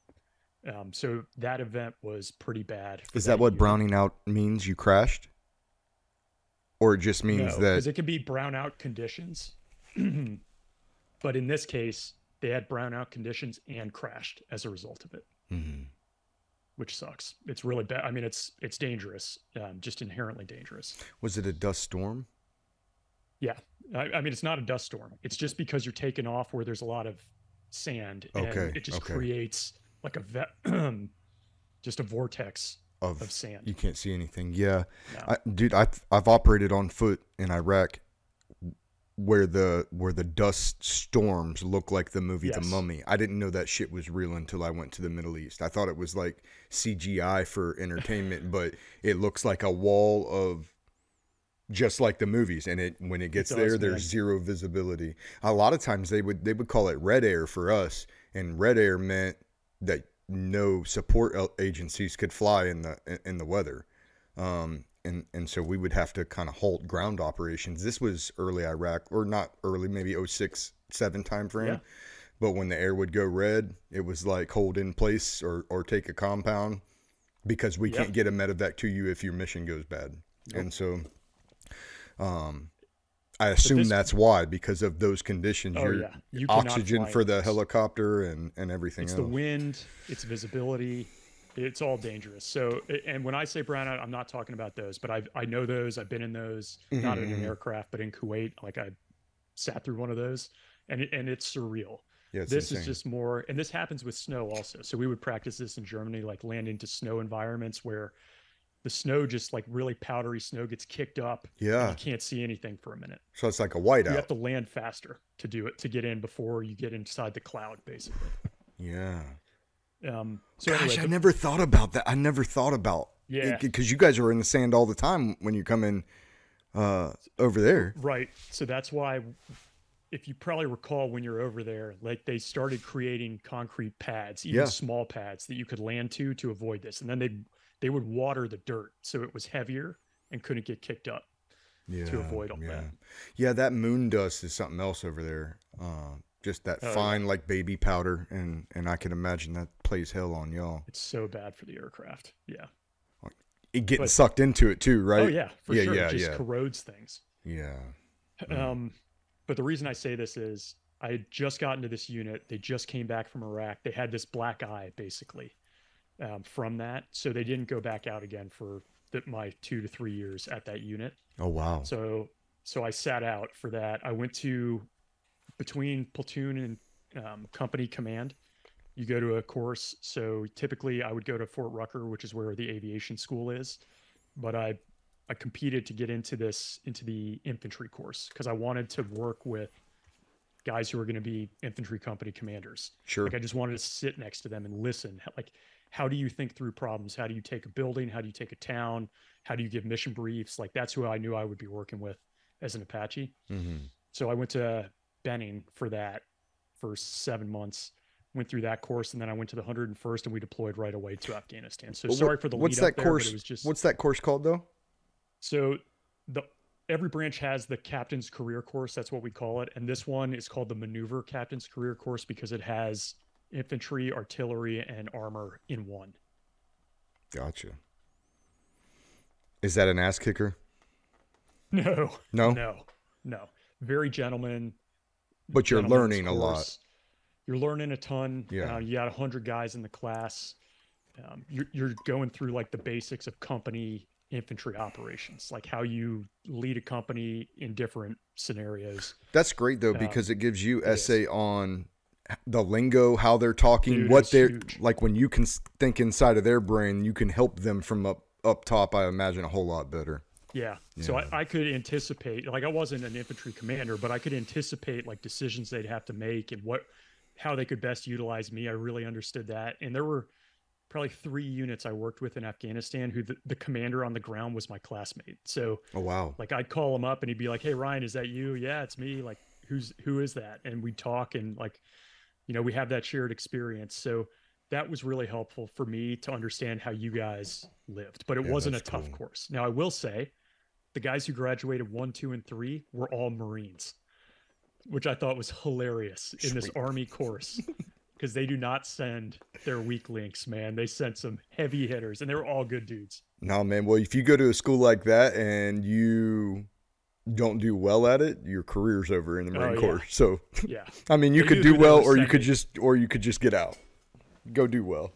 Um, so that event was pretty bad. Is that what unit. browning out means? You crashed, or it just means No, that 'cause it can be brownout conditions, but in this case, they had brownout conditions and crashed as a result of it. Mhm. which sucks. It's really bad. I mean, it's it's dangerous, um, just inherently dangerous. was it a dust storm? Yeah, I, I mean, it's not a dust storm. It's just because you're taking off where there's a lot of sand, and Okay, it just okay. creates like a ve- just a vortex Of, of sand. you can't see anything. Yeah, No. I, dude, I I've operated on foot in Iraq, where the where the dust storms look like the movie The Mummy. I didn't know that shit was real until I went to the Middle East. I thought it was like CGI for entertainment, but it looks like a wall of just like the movies and it when it gets does, there man. there's zero visibility a lot of times they would they would call it red air for us and red air meant that no support agencies could fly in the in- in the weather um and and so we would have to kind of halt ground operations this was early iraq or not early maybe 06 7 time frame Yeah. but when the air would go red it was like hold in place or or take a compound because we Yep. can't get a medevac to you if your mission goes bad and so um I assume this- that's why because of those conditions. Oh, your yeah. You oxygen for the this. helicopter and, and everything it's else. the wind, it's visibility, it's all dangerous. So, and when I say brownout, I'm not talking about those, but I I know those. I've been in those, mm-hmm, not in an mm-hmm. aircraft, but in Kuwait. Like I sat through one of those, and it, and it's surreal. yeah, it's this insane. is just more and this happens with snow also so we would practice this in germany like land into snow environments where the snow just like really powdery snow gets kicked up yeah. you can't see anything for a minute So it's like a whiteout. you have to land faster to do it to get in before you get inside the cloud basically Yeah. Um so Gosh, anyway I never thought about that. I never thought about Yeah. because you guys are in the sand all the time when you come in uh, over there. Right. So that's why, if you probably recall when you're over there, like they started creating concrete pads, even Yeah. small pads that you could land to to avoid this, and then they they would water the dirt so it was heavier and couldn't get kicked up. Yeah, avoid all yeah. that. Yeah, that moon dust is something else over there. Uh, just that Oh, yeah. fine like baby powder, and and I can imagine that plays hell on y'all. It's so bad for the aircraft. Yeah. It getting But- sucked into it too, right? Oh yeah, for yeah, sure. yeah, it just yeah. corrodes things. Yeah. Um, but the reason I say this is I had just gotten to this unit. They just came back from Iraq. They had this black eye basically um, from that, so they didn't go back out again for the, my two to three years at that unit. Oh wow. So so I sat out for that. I went to between platoon and um, company command. You go to a course. So typically, I would go to Fort Rucker, which is where the aviation school is. But I I competed to get into this into the infantry course because I wanted to work with guys who were going to be infantry company commanders. Sure. Like I just wanted to sit next to them and listen. Like, how do you think through problems? How do you take a building? How do you take a town? How do you give mission briefs? Like that's who I knew I would be working with as an Apache. hmm So I went to Benning for that for seven months. Went through that course, and then I went to the 101st, and we deployed right away to Afghanistan. So Well, sorry for the what's lead that there, course? but it was just What's that course called though? so the every branch has the captain's career course. That's what we call it, and this one is called the maneuver captain's career course because it has infantry, artillery, and armor in one. Gotcha. Is that an ass kicker? No, No. no, no. Very gentleman. But you're learning a lot. You're learning a ton. Yeah. Uh, you got hundred guys in the class. Um, you're you're going through like the basics of company infantry operations, like how you lead a company in different scenarios. That's great though Um, because it gives you essay on the lingo, how they're talking, Dude, what they're huge. like. When you can think inside of their brain, you can help them from up up top. I imagine a whole lot better. Yeah. So I, I could anticipate, like I wasn't an infantry commander, but I could anticipate like decisions they'd have to make and what, how they could best utilize me. I really understood that. And there were probably three units I worked with in Afghanistan who the, the commander on the ground was my classmate. So Oh wow. like I'd call him up and he'd be like, Hey Ryan, is that you? Yeah, it's me. Like who's, who is that? And we'd talk and like, you know, we have that shared experience. So that was really helpful for me to understand how you guys lived, but it Yeah, wasn't a tough cool. course. Now I will say the guys who graduated one, two, and three were all Marines, which I thought was hilarious in this Sweet. Army course because they do not send their weak links, man. They sent some heavy hitters, and they were all good dudes. No man. Well, if you go to a school like that and you don't do well at it, your career's over in the Marine Oh, yeah. Corps. So Yeah, I mean, you They could knew do well, or you could just, or you could just get out. Go do well.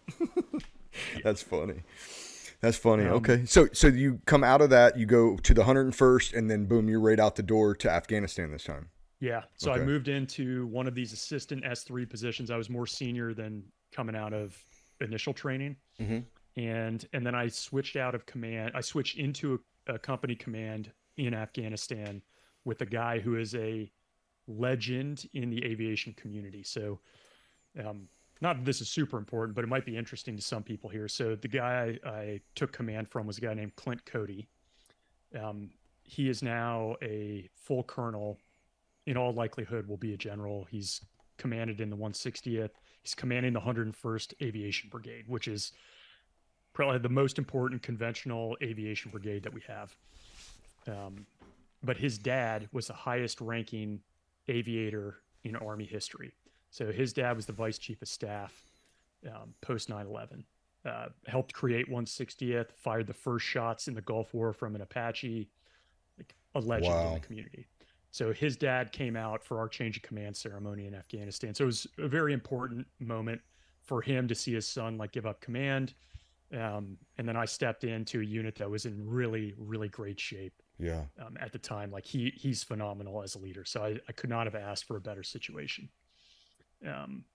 That's funny. That's funny. Um, okay, so so you come out of that, you go to the 101st, and then boom, you're right out the door to Afghanistan this time. Yeah. So Okay. I moved into one of these assistant S three positions. I was more senior than coming out of initial training. Mhm. and and then I switched out of command. I switched into a, a company command in Afghanistan with a guy who is a legend in the aviation community. So, um, not that this is super important, but it might be interesting to some people here. So the guy I, I took command from was a guy named Clint Cody. Um, he is now a full colonel. In all likelihood, will be a general. He's commanded in the 160th. He's commanding the 101st Aviation Brigade, which is probably the most important conventional aviation brigade that we have. Um, but his dad was the highest ranking aviator in Army history. So his dad was the vice chief of staff um, post 9 11. Uh, helped create 160th, fired the first shots in the Gulf War from an Apache, like a legend in the community. So his dad came out for our change of command ceremony in Afghanistan. So it was a very important moment for him to see his son like give up command. Um, and then I stepped into a unit that was in really, really great shape Yeah. um, at the time. Like he he's phenomenal as a leader. So I, I could not have asked for a better situation. Um,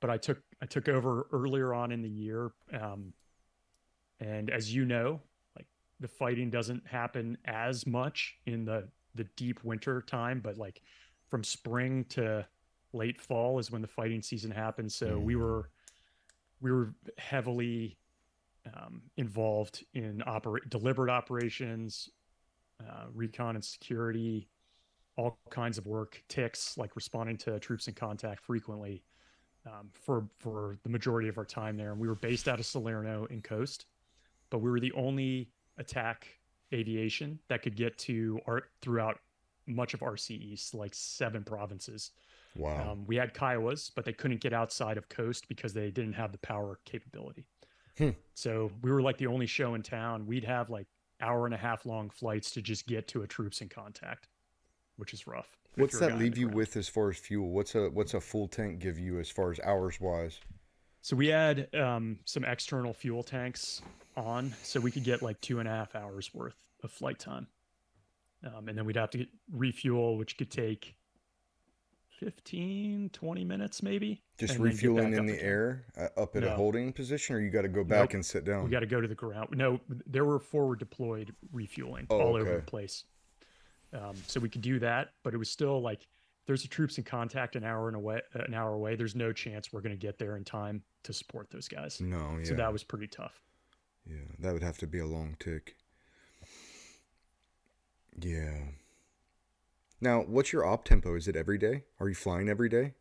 but I took I took over earlier on in the year, um, and as you know, like the fighting doesn't happen as much in the the deep winter time, but like from spring to late fall is when the fighting season happens. So we were we were heavily um, involved in operate deliberate operations, uh, recon and security, all kinds of work, TICs like responding to troops in contact frequently um, for for the majority of our time there. And we were based out of Salerno in Khost, but we were the only attack aviation that could get to our throughout much of RC East, like seven provinces. Wow. Um, we had Kiowas, but they couldn't get outside of Khost because they didn't have the power capability. Hmm. So we were like the only show in town. We'd have like hour and a half long flights to just get to a troops in contact, which is rough. What's that leave you ground. with as far as fuel? What's a what's a full tank give you as far as hours wise? So we had um, some external fuel tanks on, so we could get like two and a half hours worth of flight time. Um, and then we'd have to get refuel, which could take 15, 20 minutes maybe. Just and then get refueling in the again. air uh, up at a holding position, or you got to go back Nope. and sit down. We got to go to the ground. No, there were forward deployed refueling Oh, all over the place. Um, so we could do that, but it was still like there's a troops in contact an hour and away, an hour away. There's no chance we're going to get there in time to support those guys. no, yeah, So that was pretty tough. yeah, that would have to be a long TIC. Yeah. Now, what's your op tempo? Is it every day? Are you flying every day?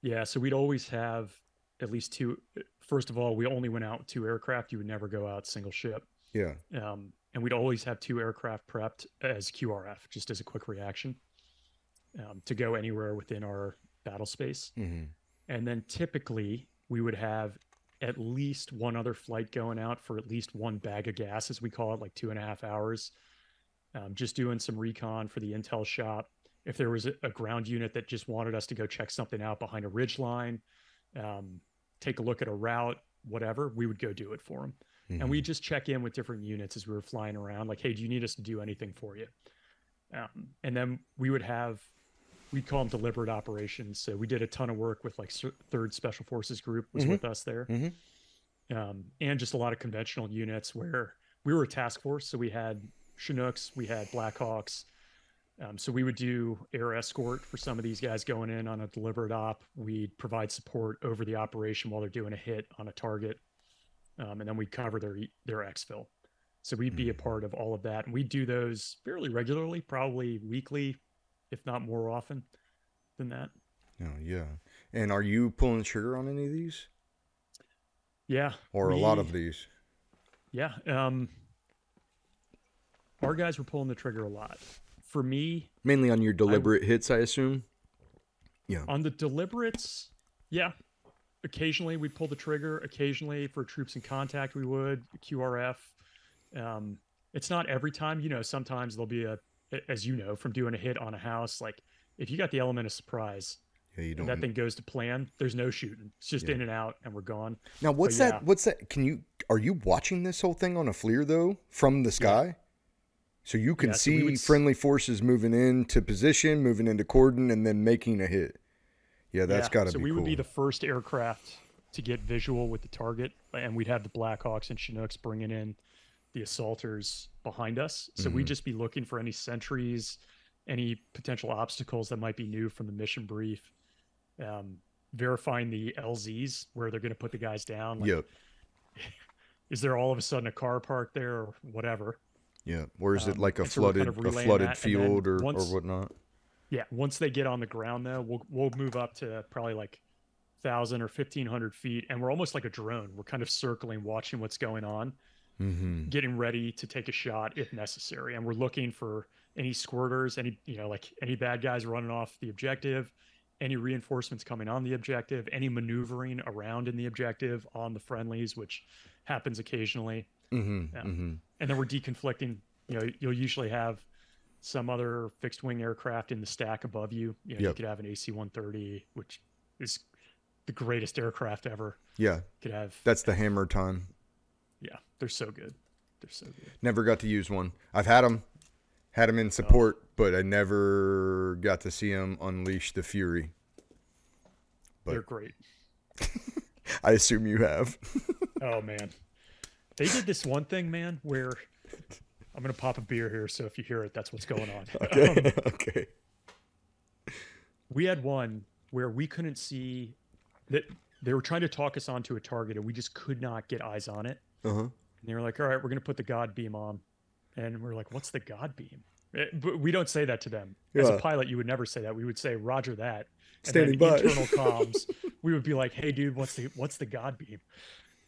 Yeah, so we'd always have at least two. First of all, we only went out two aircraft. You would never go out single ship. Yeah. Um, and we'd always have two aircraft prepped as QRF, just as a quick reaction um, to go anywhere within our battle space. Mm-hmm. And then typically we would have at least one other flight going out for at least one bag of gas, as we call it, like two and a half hours. Um, just doing some recon for the intel shop. If there was a, a, ground unit that just wanted us to go check something out behind a ridge line, um, take a look at a route, whatever, we would go do it for them. Mm-hmm. And we just check in with different units as we were flying around, like, hey, do you need us to do anything for you? Um, and then we would have, we call them deliberate operations. So we did a ton of work with like Third Special Forces Group was mm-hmm. with us there, mm-hmm. um, and just a lot of conventional units where we were a task force. So we had Chinooks, we had Blackhawks. Um, so we would do air escort for some of these guys going in on a deliberate op. We'd provide support over the operation while they're doing a hit on a target um, and then we'd cover their their exfil. So we'd be a hmm. part of all of that, and we do those fairly regularly, probably weekly, if not more often than that. Oh yeah. And are you pulling the trigger on any of these? Yeah. Or we, a lot of these? Yeah. Um, our guys were pulling the trigger a lot. For me, mainly on your deliberate I, hits, I assume. Yeah. On the deliberates, yeah, occasionally we pull the trigger. Occasionally for troops in contact, we would QRF. Um, it's not every time. You know, sometimes there'll be a, as you know, from doing a hit on a house. Like if you got the element of surprise, yeah, you don't. that thing goes to plan. There's no shooting. It's just yeah. in and out, and we're gone. Now, what's but, that? Yeah. What's that? Can you? Are you watching this whole thing on a FLIR though, from the sky? So you can see would... friendly forces moving into position, moving into cordon, and then making a hit. Yeah, that's got to so be. So we cool. would be the first aircraft to get visual with the target, and we'd have the Blackhawks and Chinooks bringing in the assaulters behind us. So mm-hmm. we'd just be looking for any sentries, any potential obstacles that might be new from the mission brief, um, verifying the LZs where they're going to put the guys down. Like, yep. Is there all of a sudden a car parked there or whatever? Yeah. Or is um, it like a flooded kind of a flooded field or, once, or whatnot? Yeah, once they get on the ground though, we'll we'll move up to probably like thousand or fifteen hundred feet, and we're almost like a drone. We're kind of circling, watching what's going on, mm-hmm. getting ready to take a shot if necessary, and we're looking for any squirters, any you know like any bad guys running off the objective, any reinforcements coming on the objective, any maneuvering around in the objective on the friendlies, which happens occasionally. Mm-hmm. Yeah. Mm-hmm. And then we're deconflicting. You know, you'll usually have some other fixed wing aircraft in the stack above you. You know, yep. you could have an AC 130, which is the greatest aircraft ever. Yeah. Could have That's the hammer time. Yeah, they're so good. They're so good. Never got to use one. I've had them, had them in support, oh. but I never got to see them unleash the fury. But they're great. I assume you have. oh man, they did this one thing, man, where I'm gonna pop a beer here, so if you hear it, that's what's going on. okay. Um, okay. We had one where we couldn't see that they were trying to talk us onto a target, and we just could not get eyes on it. Uh-huh. And they were like, "All right, we're gonna put the God beam on," and we're like, "What's the God beam?" It, eh, but we don't say that to them. Yeah. As a pilot, you would never say that. We would say, "Roger that." And Standing by. Internal comms, we would be like, "Hey, dude, what's the what's the God beam?"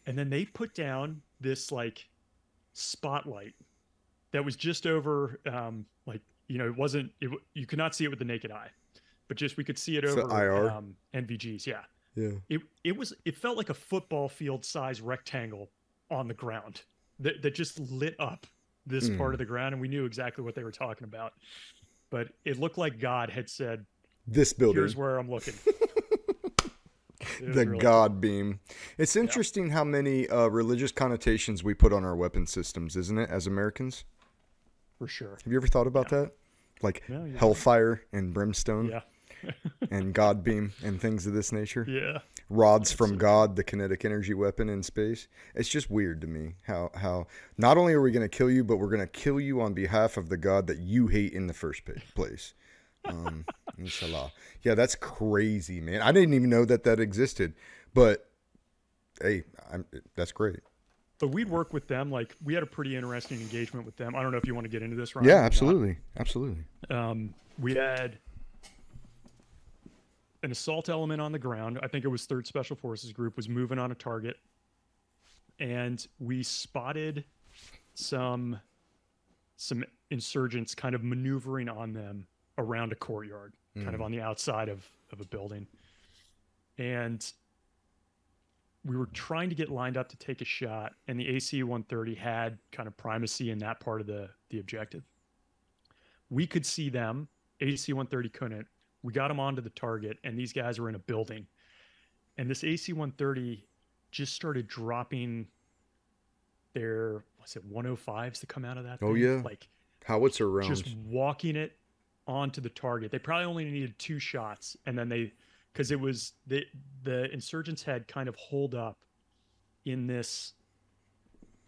And then they put down this like spotlight that was just over um, like you know it wasn't it, you could not see it with the naked eye but just we could see it over IR? Um, NVGs yeah yeah it it was it felt like a football field size rectangle on the ground that, that just lit up this mm. part of the ground and we knew exactly what they were talking about but it looked like God had said this building here's where I'm looking the really God cool. beam. It's interesting yeah. how many uh, religious connotations we put on our weapon systems, isn't it, as Americans? for sure. Have you ever thought about yeah. that? Like yeah, hellfire and brimstone. Yeah. And God beam and things of this nature. Yeah. Rods from God, the kinetic energy weapon in space. It's just weird to me how how not only are we going to kill you, but we're going to kill you on behalf of the God that you hate in the first place. Um, inshallah. Yeah, that's crazy, man. I didn't even know that that existed, but hey, I'm, that's great but we'd work with them. Like we had a pretty interesting engagement with them. I don't know if you want to get into this, right? Yeah, absolutely, absolutely. Um, we had an assault element on the ground. I think it was Third Special Forces Group was moving on a target, and we spotted some some insurgents kind of maneuvering on them around a courtyard, kind of Mm. on the outside of of a building, and we were trying to get lined up to take a shot, and the AC 130 had kind of primacy in that part of the the objective. We could see them. AC 130 couldn't. We got them onto the target, and these guys were in a building. And this AC 130 just started dropping their what's it 105s to come out of that. Oh, thing? yeah. like Howitzer rounds. just walking it onto the target. They probably only needed two shots, and then they, because it was the the insurgents had kind of holed up in this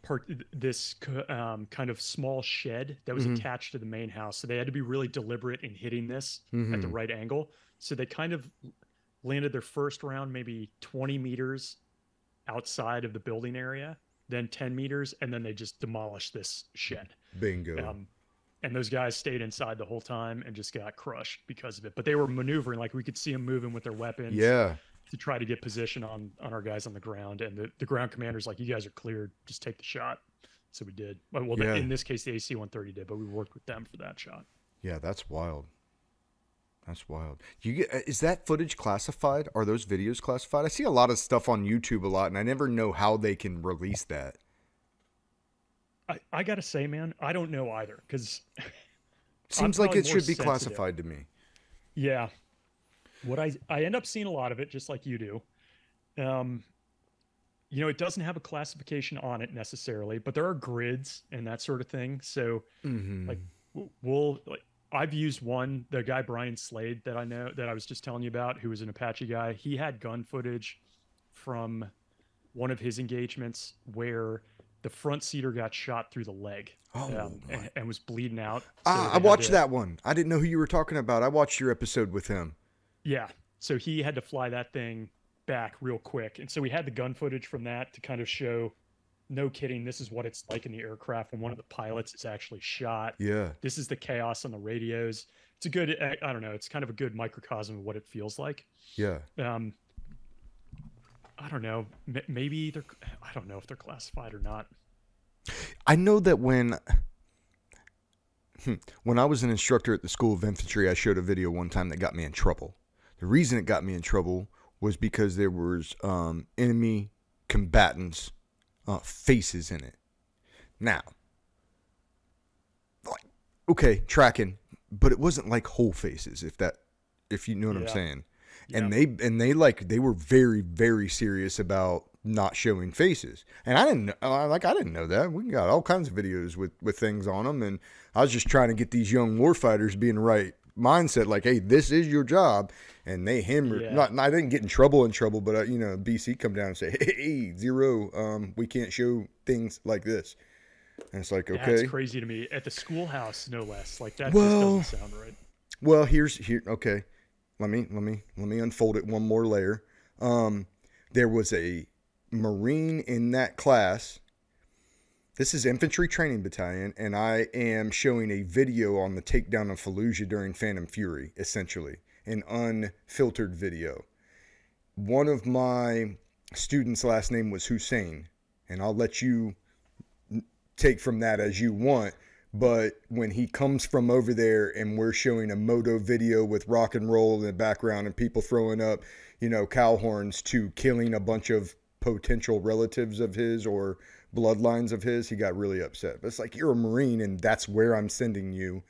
part, this um, kind of small shed that was Mhm. attached to the main house. So they had to be really deliberate in hitting this at the Mhm. right angle. So they kind of landed their first round maybe 20 meters outside of the building area, then 10 meters, and then they just demolished this shed. Bingo. Um, and those guys stayed inside the whole time and just got crushed because of it. But they were maneuvering, like we could see them moving with their weapons yeah. To try to get position on on our guys on the ground. And the, the ground commander's like, "You guys are cleared. Just take the shot." So we did. Well, Yeah. in this case, the AC 130 did, but we worked with them for that shot. Yeah, that's wild. That's wild. You get uh, is that footage classified? Are those videos classified? I see a lot of stuff on YouTube a lot, and I never know how they can release that. I, I gotta say, man, I don't know either because Seems like it should be sensitive. classified to me. Yeah. What I I end up seeing a lot of it just like you do. Um you know, it doesn't have a classification on it necessarily, but there are grids and that sort of thing. So Mm-hmm. like we'll like I've used one, the guy Brian Slade that I know that I was just telling you about, who was an Apache guy. He had gun footage from one of his engagements where the front seater got shot through the leg Oh, um, and, and was bleeding out. So Ah, I watched to- that one. I didn't know who you were talking about. I watched your episode with him. Yeah. So he had to fly that thing back real quick. And so we had the gun footage from that to kind of show no kidding, this is what it's like in the aircraft when one of the pilots is actually shot. Yeah. This is the chaos on the radios. It's a good, I I don't know, it's kind of a good microcosm of what it feels like. Yeah. Um, I don't know. Maybe they're, I don't know if they're classified or not. I know that when Hmm. when I was an instructor at the School of Infantry, I showed a video one time that got me in trouble. The reason it got me in trouble was because there was um, enemy combatants' uh, faces in it. Now, like, okay, tracking, but it wasn't like whole faces. If that, if you know what I'm Yeah. saying. Yeah. And they and they like they were very very serious about not showing faces. And I didn't know, like I didn't know that. We got all kinds of videos with with things on them, and I was just trying to get these young warfighters be in the right mindset. Like, hey, this is your job, and they hammered. Yeah. Not, I didn't get in trouble in trouble, but uh, you know, BC come down and say, hey, zero, um, we can't show things like this. And it's like, okay, That's crazy to me. At the schoolhouse, no less. Like that Well- just doesn't sound right. Well, here's here. Okay, let me let me let me unfold it one more layer. Um, there was a Marine in that class. This is infantry training battalion, and I am showing a video on the takedown of Fallujah during Phantom Fury, essentially an unfiltered video. One of my students' last name was Hussein, and I'll let you take from that as you want. But when he comes from over there and we're showing a moto video with rock and roll in the background and people throwing up, you know, cow horns to killing a bunch of potential relatives of his or bloodlines of his, he got really upset. But it's like you're a Marine and that's where I'm sending you.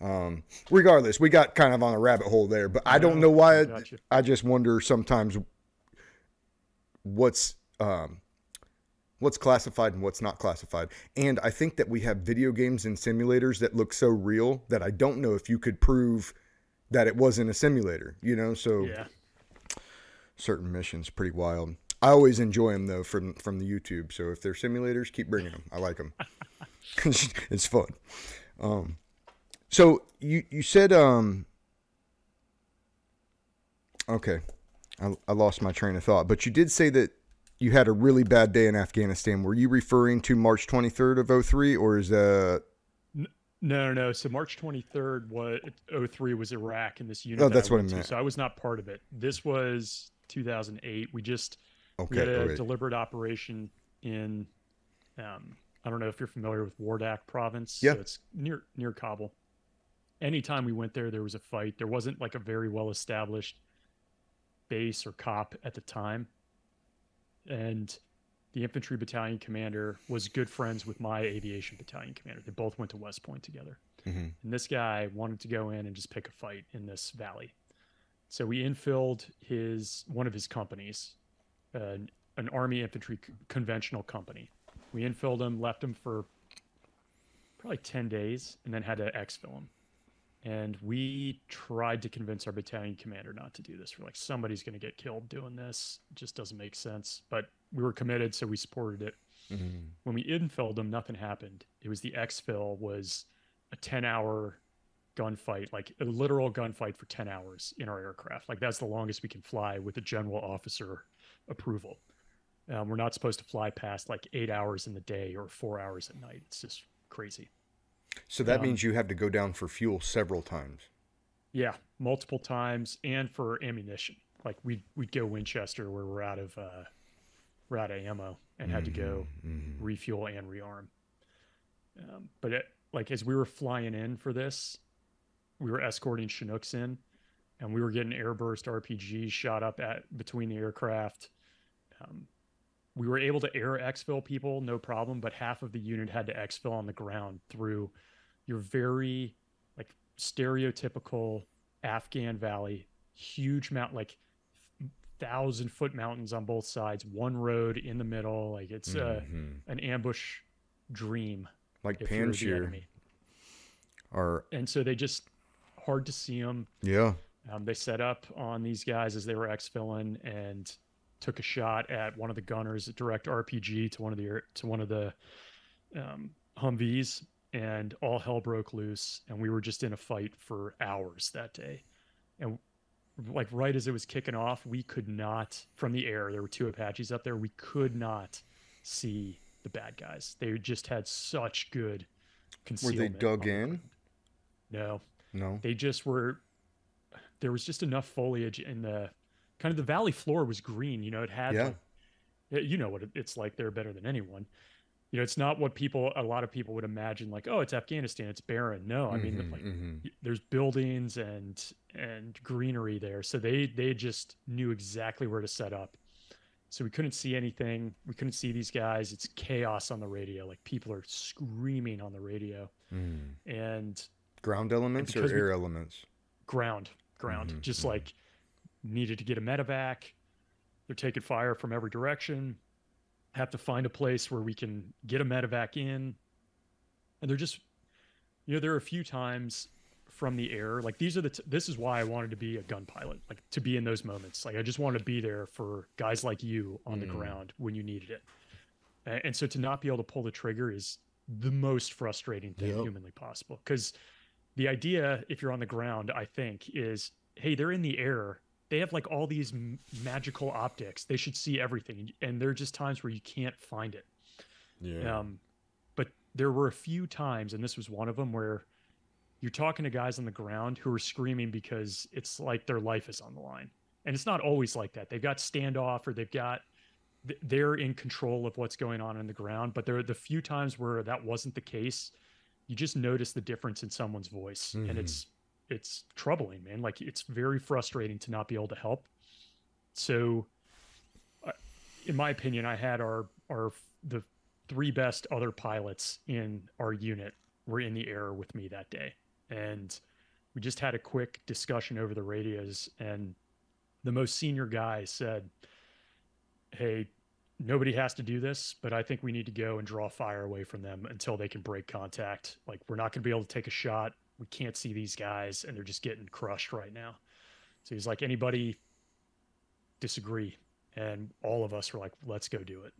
Um, regardless, we got kind of on a rabbit hole there, but I don't No, know why. I I, got you. I just wonder sometimes what's um, what's classified and what's not classified. And I think that we have video games and simulators that look so real that I don't know if you could prove that it wasn't a simulator, you know? So Yeah. certain missions pretty wild. I always enjoy them though from from the YouTube. So if they're simulators, keep bringing them. I like them. it's fun. Um, so you you said um. Okay, I, I lost my train of thought, but you did say that you had a really bad day in Afghanistan. Were you referring to March 23rd of 03 or is that No, no, no. So March 23rd was 03 was Iraq and this unit. Oh, that that's I what I went to. meant. So I was not part of it. This was 2008. We just we had a right. deliberate operation in um, I don't know if you're familiar with Wardak province. Yeah. So it's near near Kabul. Anytime we went there, there was a fight. There wasn't like a very well established base or cop at the time. And the infantry battalion commander was good friends with my aviation battalion commander. They both went to West Point together. Mhm. And this guy wanted to go in and just pick a fight in this valley. So we infilled his one of his companies, uh, an army infantry c- conventional company. We infilled him, left him for probably 10 days, and then had to exfil him. And we tried to convince our battalion commander not to do this. We're like, somebody's going to get killed doing this. It just doesn't make sense. But we were committed, so we supported it. Mhm. When we infilled them, nothing happened. It was the exfil was a 10 hour gunfight, like a literal gunfight for 10 hours in our aircraft. Like that's the longest we can fly with a general officer approval. Um, we're not supposed to fly past like eight hours in the day or four hours at night. It's just crazy. So that um, means you have to go down for fuel several times. Yeah, multiple times, and for ammunition. Like we we'd go Winchester where we're out of uh, we're out of ammo and had to go Mhm. refuel and rearm. Um, but it, like as we were flying in for this, we were escorting Chinooks in, and we were getting airburst RPGs shot up at between the aircraft. Um, we were able to air exfil people, no problem, but half of the unit had to exfil on the ground through your very like stereotypical Afghan valley, huge mount like thousand foot mountains on both sides, one road in the middle. Like it's uh, Mhm. an ambush dream like Panjshir or And so they just hard to see them. yeah. Um, they set up on these guys as they were exfilling and took a shot at one of the gunners, a direct RPG to one of the to one of the um, Humvees, and all hell broke loose. And we were just in a fight for hours that day. And like right as it was kicking off, we could not from the air. There were two Apaches up there. We could not see the bad guys. They just had such good concealment. Were they dug in? No, No. they just were there was just enough foliage in the kind of the valley floor was green you know it had Yeah. like, you know what it's like they're better than anyone you know it's not what people a lot of people would imagine like oh it's afghanistan it's barren no i mean Mhm, like mhm. there's buildings and and greenery there so they they just knew exactly where to set up so we couldn't see anything we couldn't see these guys it's chaos on the radio like people are screaming on the radio Mm. and ground elements or because we- air elements? ground ground Mhm, just mhm. like needed to get a medevac. They're taking fire from every direction. Have to find a place where we can get a medevac in. And they're just you know there are a few times from the air like these are the t- this is why i wanted to be a gun pilot like to be in those moments. Like i just want to be there for guys like you on the Mm. ground when you needed it. A- and so to not be able to pull the trigger is the most frustrating thing Yep. humanly possible. Because the idea if you're on the ground i think is hey they're in the air they have like all these m- magical optics they should see everything and there are just times where you can't find it Yeah. um, but there were a few times, and this was one of them, where you're talking to guys on the ground who are screaming because it's like their life is on the line. And it's not always like that. They've got standoff or they've got, they're in control of what's going on on the ground. But there are the few times where that wasn't the case, you just notice the difference in someone's voice. Mhm. And it's, it's troubling, man. Like it's very frustrating to not be able to help. So, uh, in my opinion, I had our, our, the three best other pilots in our unit were in the air with me that day. And we just had a quick discussion over the radios. And the most senior guy said, Hey, nobody has to do this, but I think we need to go and draw fire away from them until they can break contact. Like, we're not going to be able to take a shot. We can't see these guys, and they're just getting crushed right now. So he's like, Anybody disagree? And all of us were like, Let's go do it.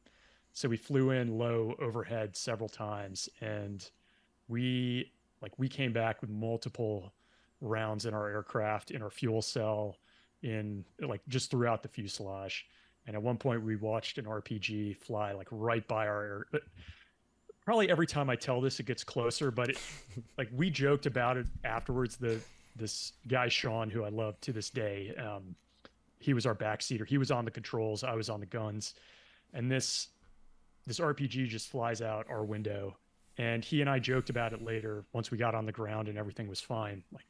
So we flew in low overhead several times and we like we came back with multiple rounds in our aircraft in our fuel cell in like just throughout the fuselage and at one point we watched an rpg fly like right by our air, probably every time I tell this, it gets closer. But it, like we joked about it afterwards. The this guy Sean, who I love to this day, um, he was our backseater. He was on the controls. I was on the guns, and this this RPG just flies out our window. And he and I joked about it later once we got on the ground and everything was fine. Like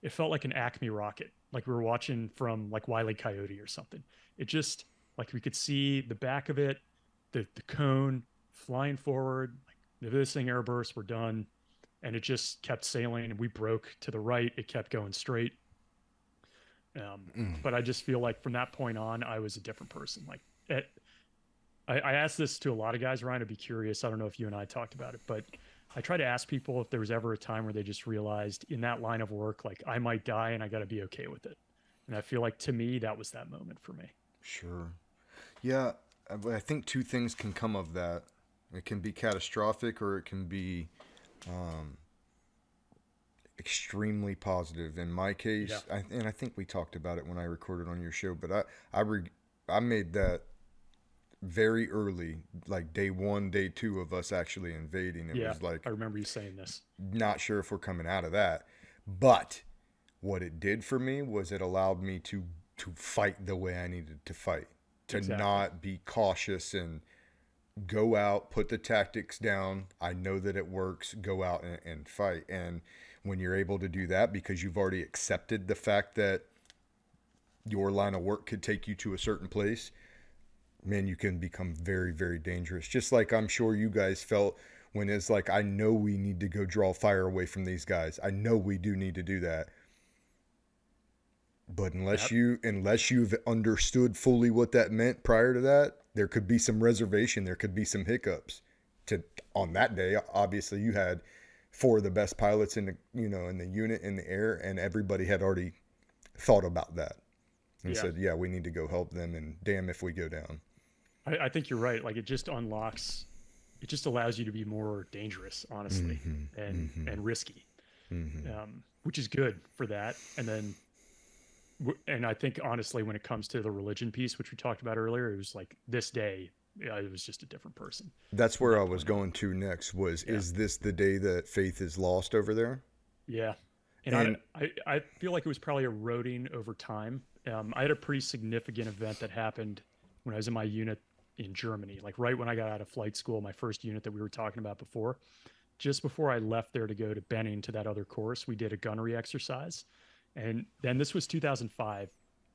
it felt like an Acme rocket, like we were watching from like Wiley Coyote or something. It just like we could see the back of it, the the cone flying forward. Like this thing airburst, we're done, and it just kept sailing. And we broke to the right. It kept going straight. Um, mm. But I just feel like from that point on, I was a different person. Like it, I, I asked this to a lot of guys, Ryan. I'd be curious. I don't know if you and I talked about it, but I try to ask people if there was ever a time where they just realized in that line of work, like I might die and I got to be okay with it. And I feel like to me, that was that moment for me. Sure. Yeah. I think two things can come of that. It can be catastrophic or it can be um, extremely positive. In my case, yeah. I, and I think we talked about it when I recorded on your show, but I, I, re, I made that very early, like day one, day two of us actually invading. It yeah, was like I remember you saying this. Not sure if we're coming out of that, but what it did for me was it allowed me to to fight the way I needed to fight, to exactly. not be cautious and go out, put the tactics down. I know that it works. Go out and, and fight. And when you're able to do that, because you've already accepted the fact that your line of work could take you to a certain place man, you can become very, very dangerous. Just like I'm sure you guys felt when it's like, I know we need to go draw fire away from these guys. I know we do need to do that. But unless yep. you unless you've understood fully what that meant prior to that, there could be some reservation, there could be some hiccups. To on that day, obviously you had four of the best pilots in the you know in the unit in the air, and everybody had already thought about that and yeah. said, "Yeah, we need to go help them." And damn if we go down. I, I, think you're right. Like it just unlocks, it just allows you to be more dangerous, honestly, mm-hmm, and mm-hmm. and risky, mm-hmm. um, which is good for that. And then, and I think honestly, when it comes to the religion piece, which we talked about earlier, it was like this day, it was just a different person. That's where I was going to next. Was yeah. is this the day that faith is lost over there? Yeah, and, and I, I, I feel like it was probably eroding over time. Um, I had a pretty significant event that happened when I was in my unit in Germany, like right when I got out of flight school, my first unit that we were talking about before. Just before I left there to go to Benning to that other course, we did a gunnery exercise. And then this was 2005,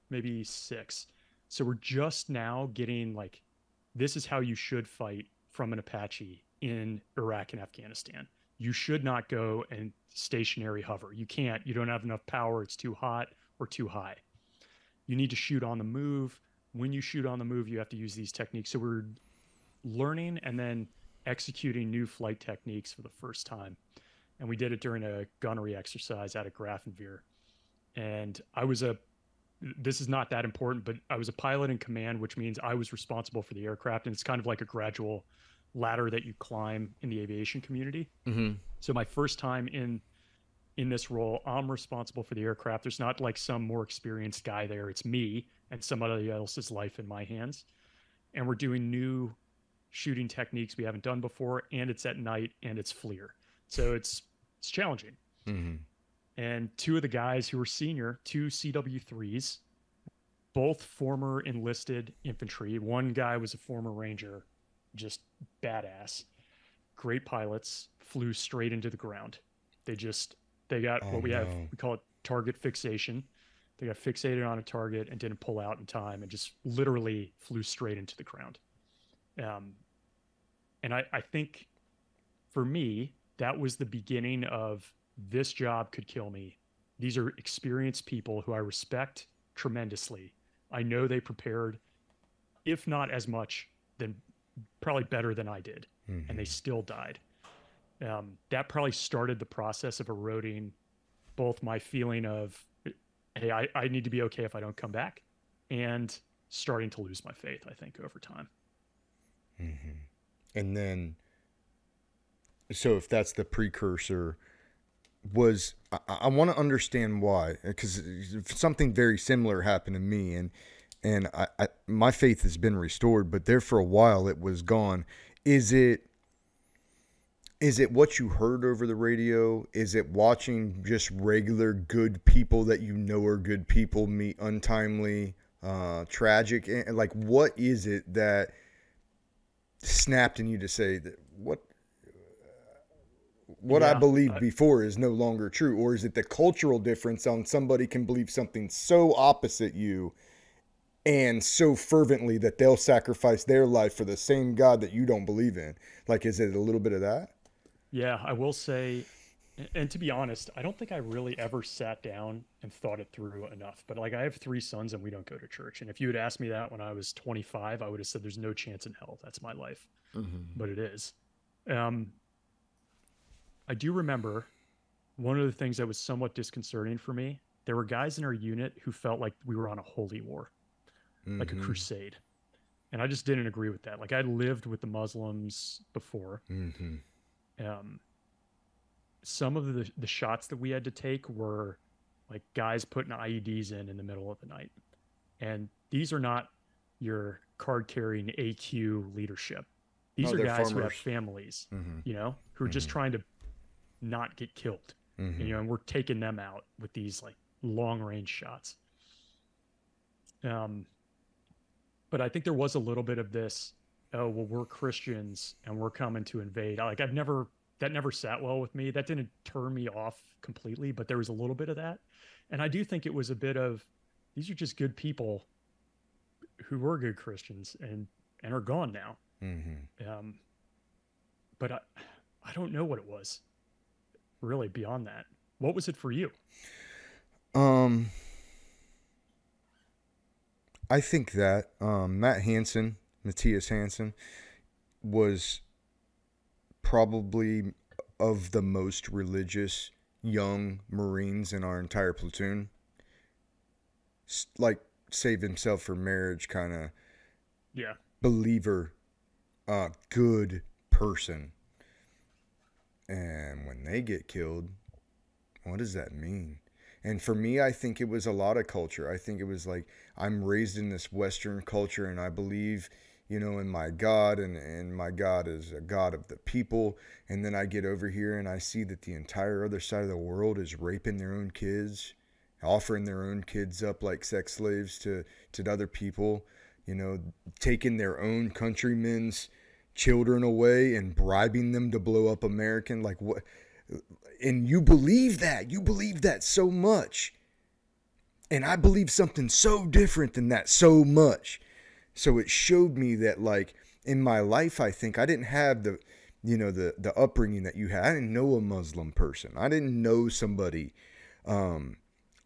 maybe six. So we're just now getting like, this is how you should fight from an Apache in Iraq and Afghanistan. You should not go and stationary hover. You can't. You don't have enough power. It's too hot or too high. You need to shoot on the move when you shoot on the move, you have to use these techniques. So we're learning and then executing new flight techniques for the first time. And we did it during a gunnery exercise out of Grafenwehr. And I was a, this is not that important, but I was a pilot in command, which means I was responsible for the aircraft. And it's kind of like a gradual ladder that you climb in the aviation community. Mm-hmm. So my first time in in this role, I'm responsible for the aircraft. There's not like some more experienced guy there. It's me and somebody else's life in my hands. And we're doing new shooting techniques we haven't done before, and it's at night and it's FLIR. So it's it's challenging. Mm-hmm. And two of the guys who were senior, two CW3s, both former enlisted infantry. One guy was a former ranger, just badass. Great pilots, flew straight into the ground. They just they got oh, what we no. have we call it target fixation they got fixated on a target and didn't pull out in time and just literally flew straight into the ground. Um, and I, I think for me, that was the beginning of this job could kill me. These are experienced people who I respect tremendously. I know they prepared, if not as much, then probably better than I did, mm-hmm. and they mm-hmm. still died. Um, that probably started the process of eroding both my feeling of hey, I, I need to be okay if I don't come back, and starting to lose my faith, I think, over time. Mm-hmm. And then, so if that's the precursor, was I, I want to understand why because something very similar happened to me and and I, I my faith has been restored but there for a while it was gone is it is it what you heard over the radio? Is it watching just regular good people that you know are good people meet untimely, uh, tragic? And like, what is it that snapped in you to say that what what I believed I- before is no longer true, or is it the cultural difference on somebody can believe something so opposite you and so fervently that they'll sacrifice their life for the same God that you don't believe in? Like, is it a little bit of that? Yeah, I will say, and to be honest, I don't think I really ever sat down and thought it through enough. But like, I have three sons and we don't go to church. And if you had asked me that when I was 25, I would have said, there's no chance in hell. That's my life. But it is. Um, I do remember one of the things that was somewhat disconcerting for me. There were guys in our unit who felt like we were on a holy war, like a Mhm. crusade. And I just didn't agree with that. Like, I lived with the Muslims before Mhm. um, some of the the shots that we had to take were like guys putting IEDs in in the middle of the night, and these are not your card carrying AQ leadership. These are guys who have farmers. families, Mhm. you know, who are just Mhm. trying to not get killed. Mhm. You know, and we're taking them out with these like long range shots. Um, but I think there was a little bit of this. Oh well, we're Christians and we're coming to invade. Like I've never that never sat well with me. That didn't turn me off completely, but there was a little bit of that, and I do think it was a bit of these are just good people who were good Christians and and are gone now. Mhm. Um, but I I don't know what it was really beyond that. What was it for you? Um, I think that um, Matt Hansen, Matthias Hansen, was probably of the most religious young Marines in our entire platoon. Like save himself for marriage, kind of Yeah. believer, uh, good person. And when they get killed, what does that mean? And for me, I think it was a lot of culture. I think it was like I'm raised in this Western culture and I believe, you know, in my God and, and my God is a God of the people. And then I get over here and I see that the entire other side of the world is raping their own kids, offering their own kids up like sex slaves to, to other people, you know, taking their own countrymen's children away and bribing them to blow up American. Like what? and you believe that you believe that so much and i believe something so different than that so much so it showed me that like in my life i think i didn't have the you know the the upbringing that you had i didn't know a muslim person i didn't know somebody um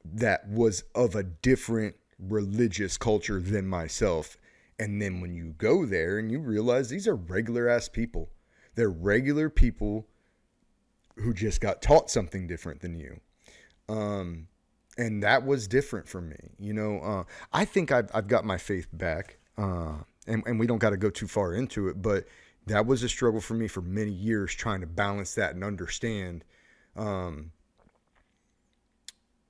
that was of a different religious culture than myself and then when you go there and you realize these are regular ass people they're regular people who just got taught something different than you. Um, and that was different for me. You know, uh, I think I've, I've got my faith back. Uh, and, and we don't got to go too far into it, but that was a struggle for me for many years trying to balance that and understand, um,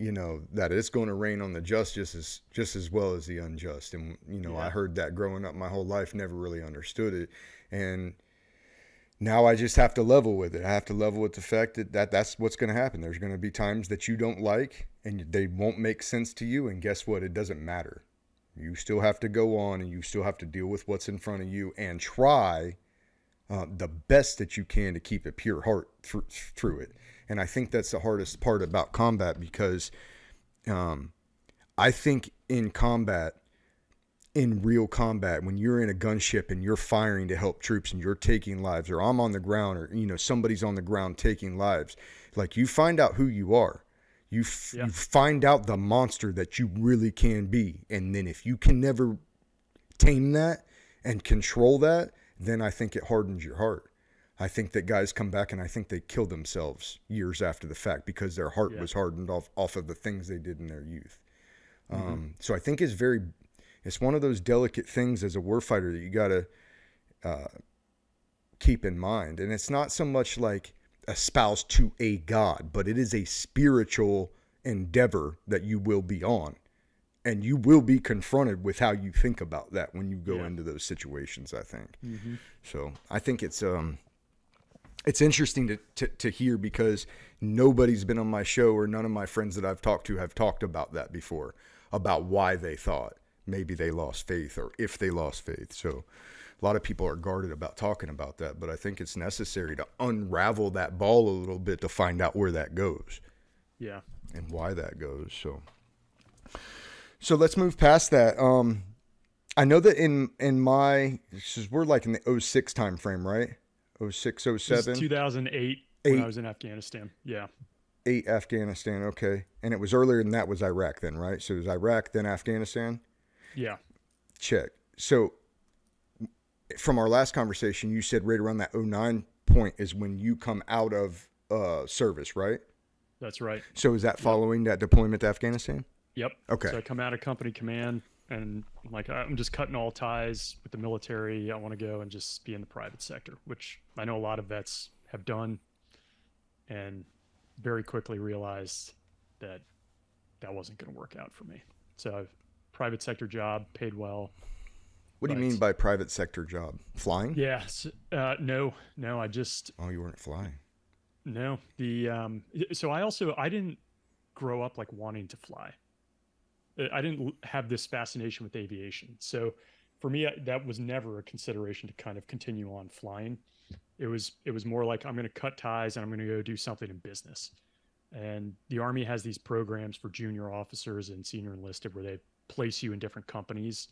you know, that it's going to rain on the just just as, just as well as the unjust. And, you know, I heard that growing up my whole life, never really understood it. And, now I just have to level with it. I have to level with the fact that, that that's what's going to happen. There's going to be times that you don't like and they won't make sense to you. And guess what? It doesn't matter. You still have to go on and you still have to deal with what's in front of you and try uh, the best that you can to keep a pure heart through, through it. And I think that's the hardest part about combat because um, I think in combat, in real combat when you're in a gunship and you're firing to help troops and you're taking lives or I'm on the ground or you know somebody's on the ground taking lives like you find out who you are. You f- Yeah. you find out the monster that you really can be. And then if you can never tame that and control that then I think it hardens your heart I think that guys come back and I think they kill themselves years after the fact because their heart Yeah. was hardened off off of the things they did in their youth um, so I think it's very it's one of those delicate things as a warfighter that you got to uh, keep in mind. And it's not so much like espouse to a God, but it is a spiritual endeavor that you will be on. And you will be confronted with how you think about that when you go Yeah. into those situations, I think. Mm-hmm. So I think it's um it's interesting to, to, to hear because nobody's been on my show or none of my friends that I've talked to have talked about that before, about why they thought maybe they lost faith or if they lost faith. So a lot of people are guarded about talking about that, but I think it's necessary to unravel that ball a little bit to find out where that goes. Yeah. And why that goes. So so let's move past that. Um I know that in in my we're like in the 06 time frame, right? 06, 07? 2008 when I was in Afghanistan. Yeah. Eight Afghanistan. Okay. And it was earlier than that was Iraq then, right? So it was Iraq, then Afghanistan? Yeah. Check. So from our last conversation, you said right around that 09 point is when you come out of uh, service, right? That's right. So is that following yep. that deployment to Afghanistan? Yep. Okay. So I come out of company command and I'm like I'm just cutting all ties with the military. I want to go and just be in the private sector, which I know a lot of vets have done, and very quickly realized that that wasn't going to work out for me. So, private sector job, paid well. What do you mean by private sector job? Flying? Yes. Uh, no, no. I just. Oh, you weren't flying. No. The um. So I also I didn't grow up like wanting to fly. Uh, I didn't have this fascination with aviation. So for me, that was never a consideration to kind of continue on flying. It was it was more like I'm going to cut ties and I'm going to go do something in business. And the Army has these programs for junior officers and senior enlisted where they place you in different companies,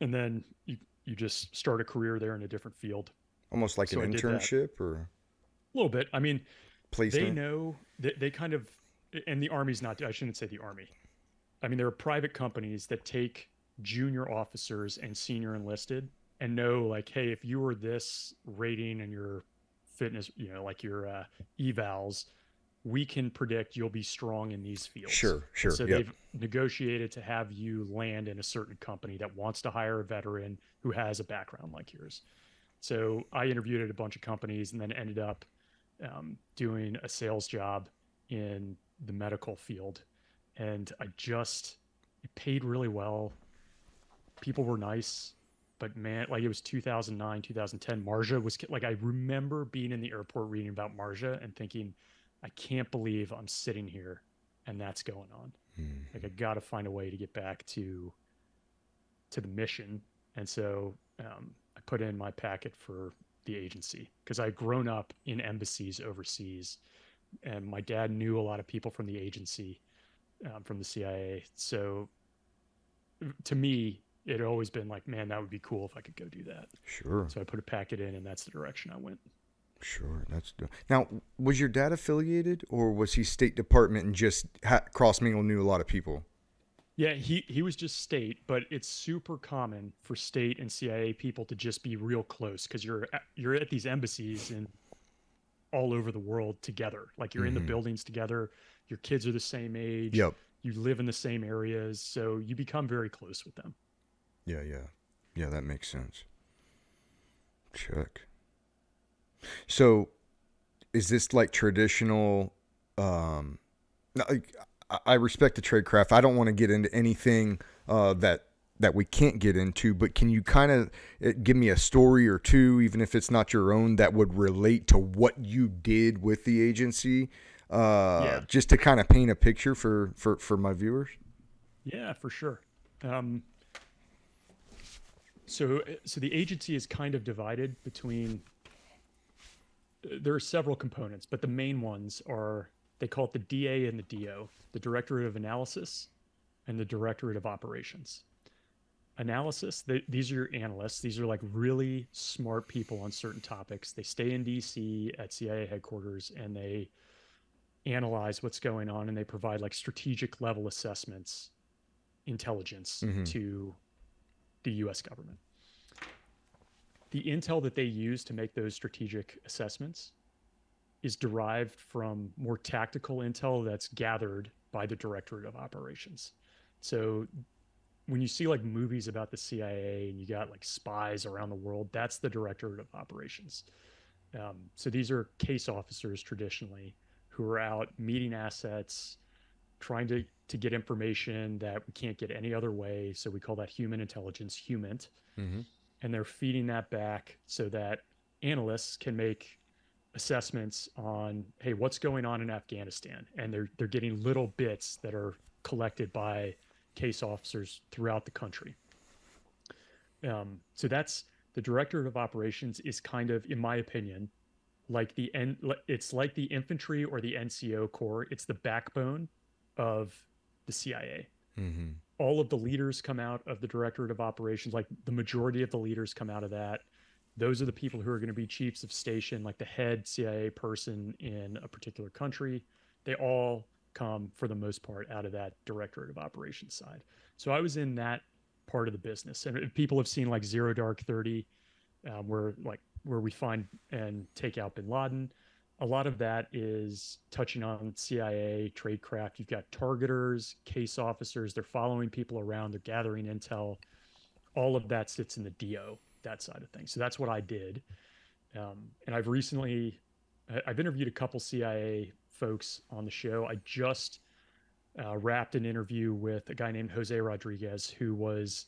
and then you you just start a career there in a different field. Almost like so an internship, or a little bit. I mean, Placement. they know they, they kind of and the army's not i shouldn't say the army. I mean there are private companies that take junior officers and senior enlisted and know like hey if you were this rating and your fitness you know like your uh, evals we can predict you'll be strong in these fields. Sure sure so yep. they've negotiated to have you land in a certain company that wants to hire a veteran who has a background like yours. So i interviewed at a bunch of companies and then ended up um, doing a sales job in the medical field, and I just it paid really well. People were nice, but man, like it was 2009, 2010. Marja was like I remember being in the airport reading about Marja and thinking, I can't believe I'm sitting here and that's going on. Mm-hmm. Like I got to find a way to get back to to the mission, and so um, I put in my packet for the agency because I'd grown up in embassies overseas and my dad knew a lot of people from the agency, um, from the CIA. So to me, it had always been like, man, that would be cool if I could go do that. Sure. So I put a packet in, and that's the direction I went. Sure, that's now. Was your dad affiliated, or was he State Department and just ha- cross mingle knew a lot of people? Yeah, he he was just state, but it's super common for state and CIA people to just be real close because you're at, you're at these embassies and all over the world together. Like you're mm-hmm. in the mm-hmm. buildings together. Your kids are the same age. Yep. You live in the same areas, so you become very close with them. Yeah, yeah, yeah. That makes sense. Check. So, is this like traditional? Um, like, I respect the trade craft. I don't want to get into anything uh, that that we can't get into, but can you kind of uh, give me a story or two, even if it's not your own, that would relate to what you did with the agency, uh, yeah. just to kind of paint a picture for for for my viewers? Yeah, for sure. Um, so so the agency is kind of divided between. Uh, there are several components, but the main ones are they call it the DA and the DO, the Directorate of Analysis, and the Directorate of Operations analysis. They, these are your analysts. These are like really smart people on certain topics. They stay in DC at CIA headquarters and they analyze what's going on and they provide like strategic level assessments, intelligence mm-hmm. to the US government. The intel that they use to make those strategic assessments is derived from more tactical intel that's gathered by the Directorate of Operations. So when you see like movies about the CIA and you got like spies around the world, that's the director of operations. Um, so these are case officers traditionally who are out meeting assets, trying to to get information that we can't get any other way. So we call that human intelligence, HUMINT, mm-hmm. and they're feeding that back so that analysts can make assessments on hey what's going on in afghanistan and they're they're getting little bits that are collected by case officers throughout the country. Um, so that's the director of operations is kind of in my opinion like the N, it's like the infantry or the nco corps. It's the backbone of the cia Mm-hmm. all of the leaders come out of the directorate of operations like the majority of the leaders come out of that. Those are the people who are going to be chiefs of station like the head cia person in a particular country. They all come for the most part out of that directorate of operations side so i was in that part of the business and people have seen like zero dark 30 um, where like where we find and take out bin laden a lot of that is touching on CIA, tradecraft. You've got targeters, case officers, they're following people around, they're gathering intel. All of that sits in the DO, that side of things. So that's what I did. Um, and I've recently, I've interviewed a couple CIA folks on the show. I just uh, wrapped an interview with a guy named Jose Rodriguez, who was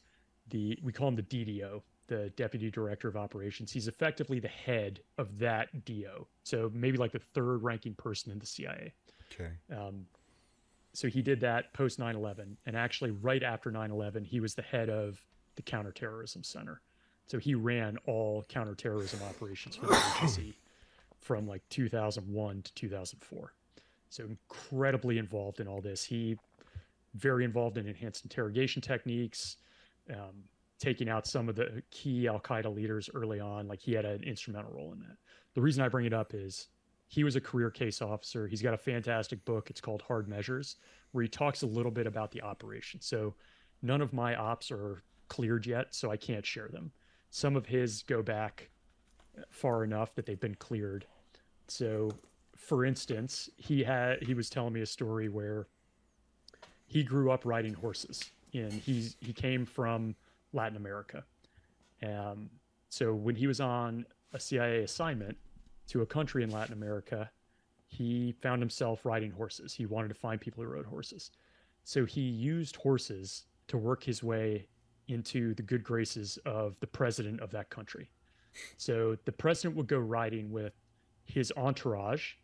the, we call him the DDO, the deputy director of operations. He's effectively the head of that DO. So maybe like the third ranking person in the CIA. Okay. Um, so he did that post 9 11. And actually, right after 9 11, he was the head of the Counterterrorism Center. So he ran all counterterrorism operations for the agency from like 2001 to 2004. So incredibly involved in all this. He very involved in enhanced interrogation techniques, um, taking out some of the key Al Qaeda leaders early on. Like he had an instrumental role in that. The reason I bring it up is he was a career case officer. He's got a fantastic book. It's called Hard Measures, where he talks a little bit about the operation. So none of my ops are cleared yet, so I can't share them. Some of his go back far enough that they've been cleared. So, for instance, he had he was telling me a story where he grew up riding horses, and he's he came from Latin America. Um, so when he was on a CIA assignment to a country in Latin America, he found himself riding horses. He wanted to find people who rode horses. So he used horses to work his way into the good graces of the president of that country. So the president would go riding with his entourage,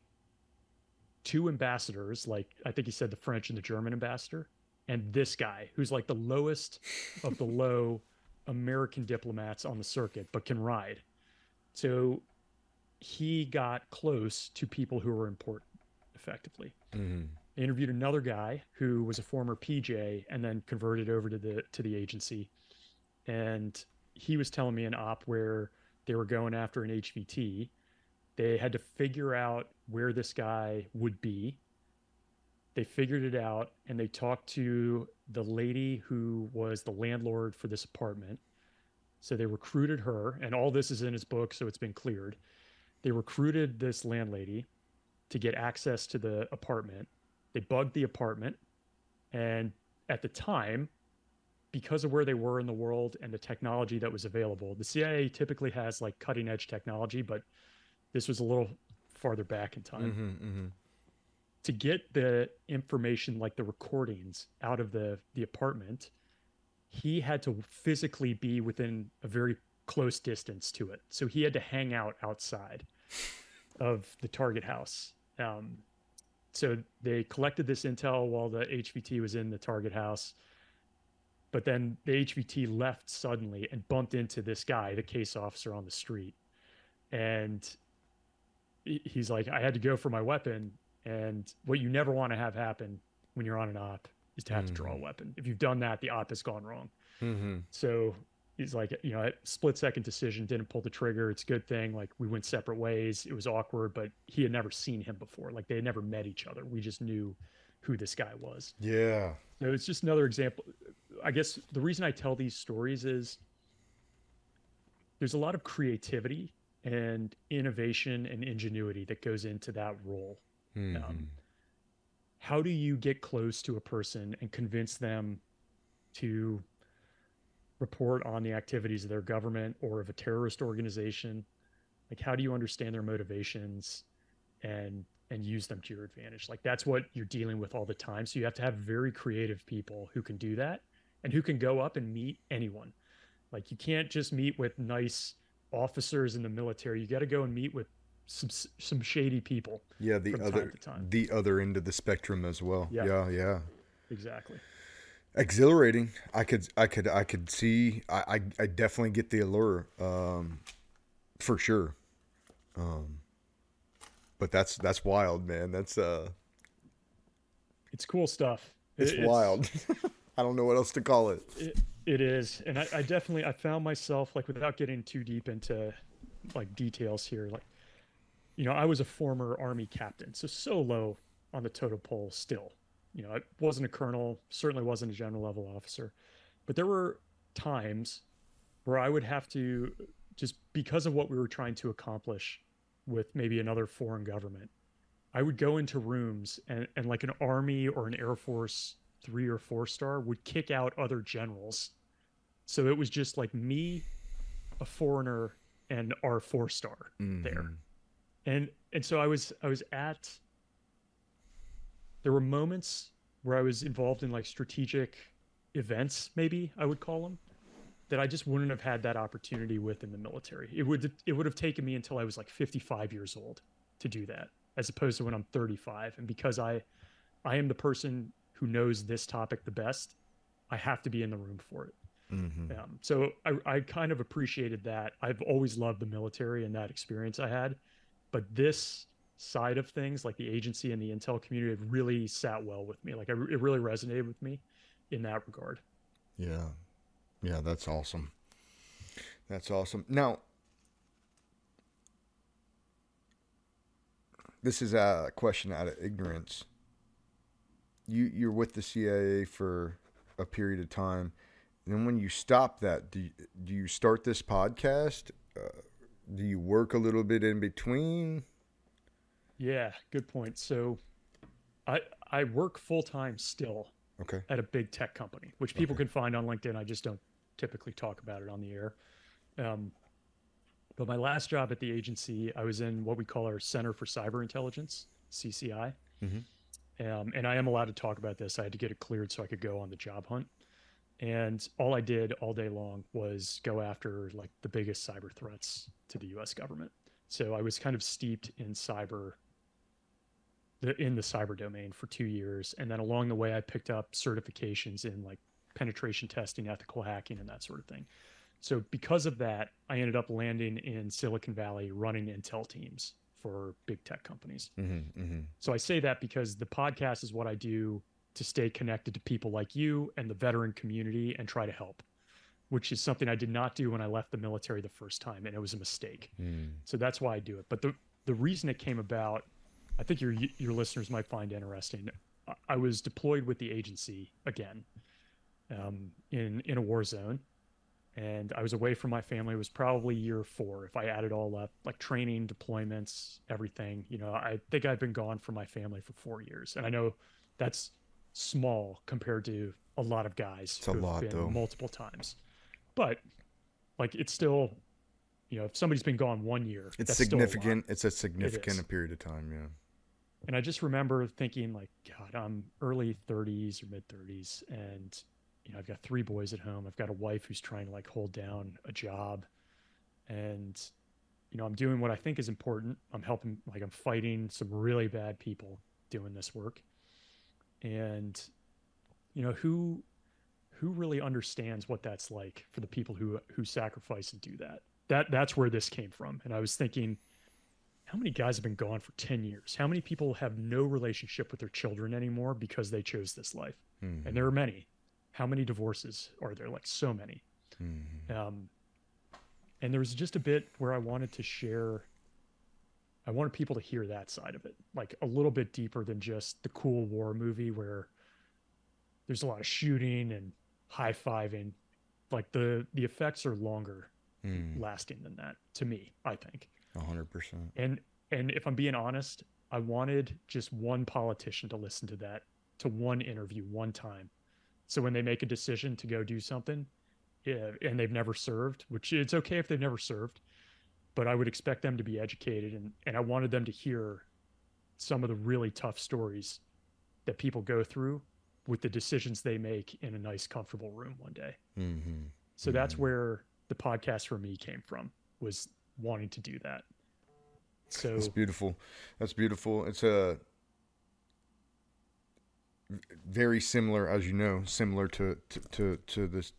two ambassadors, like I think he said the French and the German ambassador, and this guy who's like the lowest of the low American diplomats on the circuit, but can ride. So he got close to people who were important effectively. Mm-hmm. I interviewed another guy who was a former PJ and then converted over to the to the agency. And he was telling me an op where they were going after an HVT. They had to figure out where this guy would be. They figured it out and they talked to the lady who was the landlord for this apartment. So they recruited her, and all this is in his book, so it's been cleared. They recruited this landlady to get access to the apartment. They bugged the apartment, and at the time, because of where they were in the world and the technology that was available, the CIA typically has like cutting edge technology, but this was a little farther back in time. Mm-hmm, mm-hmm. To get the information, like the recordings, out of the the apartment, he had to physically be within a very close distance to it. So he had to hang out outside of the target house. Um, so they collected this intel while the HVT was in the target house. But then the HVT left suddenly and bumped into this guy, the case officer on the street. And he's like, I had to go for my weapon. And what you never want to have happen when you're on an op is to have mm-hmm. to draw a weapon. If you've done that, the op has gone wrong. Mm-hmm. So he's like, you know, split second decision, didn't pull the trigger. It's a good thing. Like we went separate ways. It was awkward, but he had never seen him before. Like they had never met each other. We just knew who this guy was. Yeah. So it's just another example. I guess the reason I tell these stories is there's a lot of creativity and innovation and ingenuity that goes into that role. Mm-hmm. Um, how do you get close to a person and convince them to report on the activities of their government or of a terrorist organization? Like, how do you understand their motivations and and use them to your advantage? Like, that's what you're dealing with all the time. So you have to have very creative people who can do that and who can go up and meet anyone. Like, you can't just meet with nice officers in the military, you got to go and meet with some some shady people. Yeah, the other time time. the other end of the spectrum as well. Yeah. yeah, yeah. Exactly. exhilarating i could i could i could see i i, I definitely get the allure um for sure um but that's that's wild man that's uh It's cool stuff. it's, It- wild i don't know what else to call it It, it is, and I, I definitely I found myself like without getting too deep into like details here, like you know I was a former army captain, so so low on the totem pole still. You know I wasn't a colonel, certainly wasn't a general level officer, but there were times where I would have to just because of what we were trying to accomplish with maybe another foreign government, I would go into rooms and, and like an army or an air force three or four star would kick out other generals. So it was just like me, a foreigner, and our four star there. Mhm. And and so I was I was at there were moments where I was involved in like strategic events, maybe I would call them, that I just wouldn't have had that opportunity with in the military. It would it would have taken me until I was like 55 years old to do that, as opposed to when I'm 35. And because I I am the person who knows this topic the best, I have to be in the room for it. Mhm. Um, so I, I kind of appreciated that. I've always loved the military and that experience I had, but this side of things, like the agency and the intel community, it really sat well with me. Like I, it really resonated with me in that regard. yeah yeah that's awesome that's awesome now this is a question out of ignorance you you're with the cia for a period of time and then when you stop that do you, do you start this podcast uh, do you work a little bit in between Yeah, good point. So I I work full time still okay at a big tech company, which people can find on LinkedIn. I just don't typically talk about it on the air. Um, but my last job at the agency, I was in what we call our Center for Cyber Intelligence, CCI. Mhm. Um, and I am allowed to talk about this. I had to get it cleared so I could go on the job hunt. And all I did all day long was go after like the biggest cyber threats to the US government. So I was kind of steeped in cyber the, in the cyber domain for two years. And then along the way, I picked up certifications in like penetration testing, ethical hacking, and that sort of thing. So because of that, I ended up landing in Silicon Valley running Intel teams for big tech companies. mm-hmm, mm-hmm. So I say that because the podcast is what I do to stay connected to people like you and the veteran community and try to help, which is something I did not do when I left the military the first time, and it was a mistake. Mm. So that's why I do it. But the the reason it came about, I think your your listeners might find interesting. I- I was deployed with the agency again, um, in in a war zone, and I was away from my family. It was probably year four if I add it all up, like training, deployments, everything. You know, I think I've been gone from my family for four years, and I know that's small compared to a lot of guys It's a who've lot, been though. multiple times, but like it's still you know, if somebody's been gone one year, it's that's still a significant it's a significant is. period of time yeah And I just remember thinking, like, God, I'm early 30s or mid 30s, and you know, I've got three boys at home. I've got a wife who's trying to like hold down a job, and you know, I'm doing what I think is important. I'm helping, like, I'm fighting some really bad people doing this work, and you know, who who really understands what that's like for the people who who sacrifice and do that. That that's where this came from, and I was thinking how many guys have been gone for 10 years? How many people have no relationship with their children anymore because they chose this life? Mhm. And there are many. How many divorces are there? Like so many. Mhm. Um, and there was just a bit where I wanted to share, I wanted people to hear that side of it, like a little bit deeper than just the cool war movie where there's a lot of shooting and high fiving. Like the the effects are longer Mm. lasting than that to me, I think. Hundred percent. And and if I'm being honest, I wanted just one politician to listen to that, to one interview one time. So when they make a decision to go do something, yeah, and they've never served, which it's okay if they've never served, but I would expect them to be educated and, and I wanted them to hear some of the really tough stories that people go through with the decisions they make in a nice, comfortable room one day. Mm-hmm. So that's Mhm. where the podcast for me came from. was wanting to do that. So That's beautiful. That's beautiful. It's a very similar, as you know, similar to to to, to this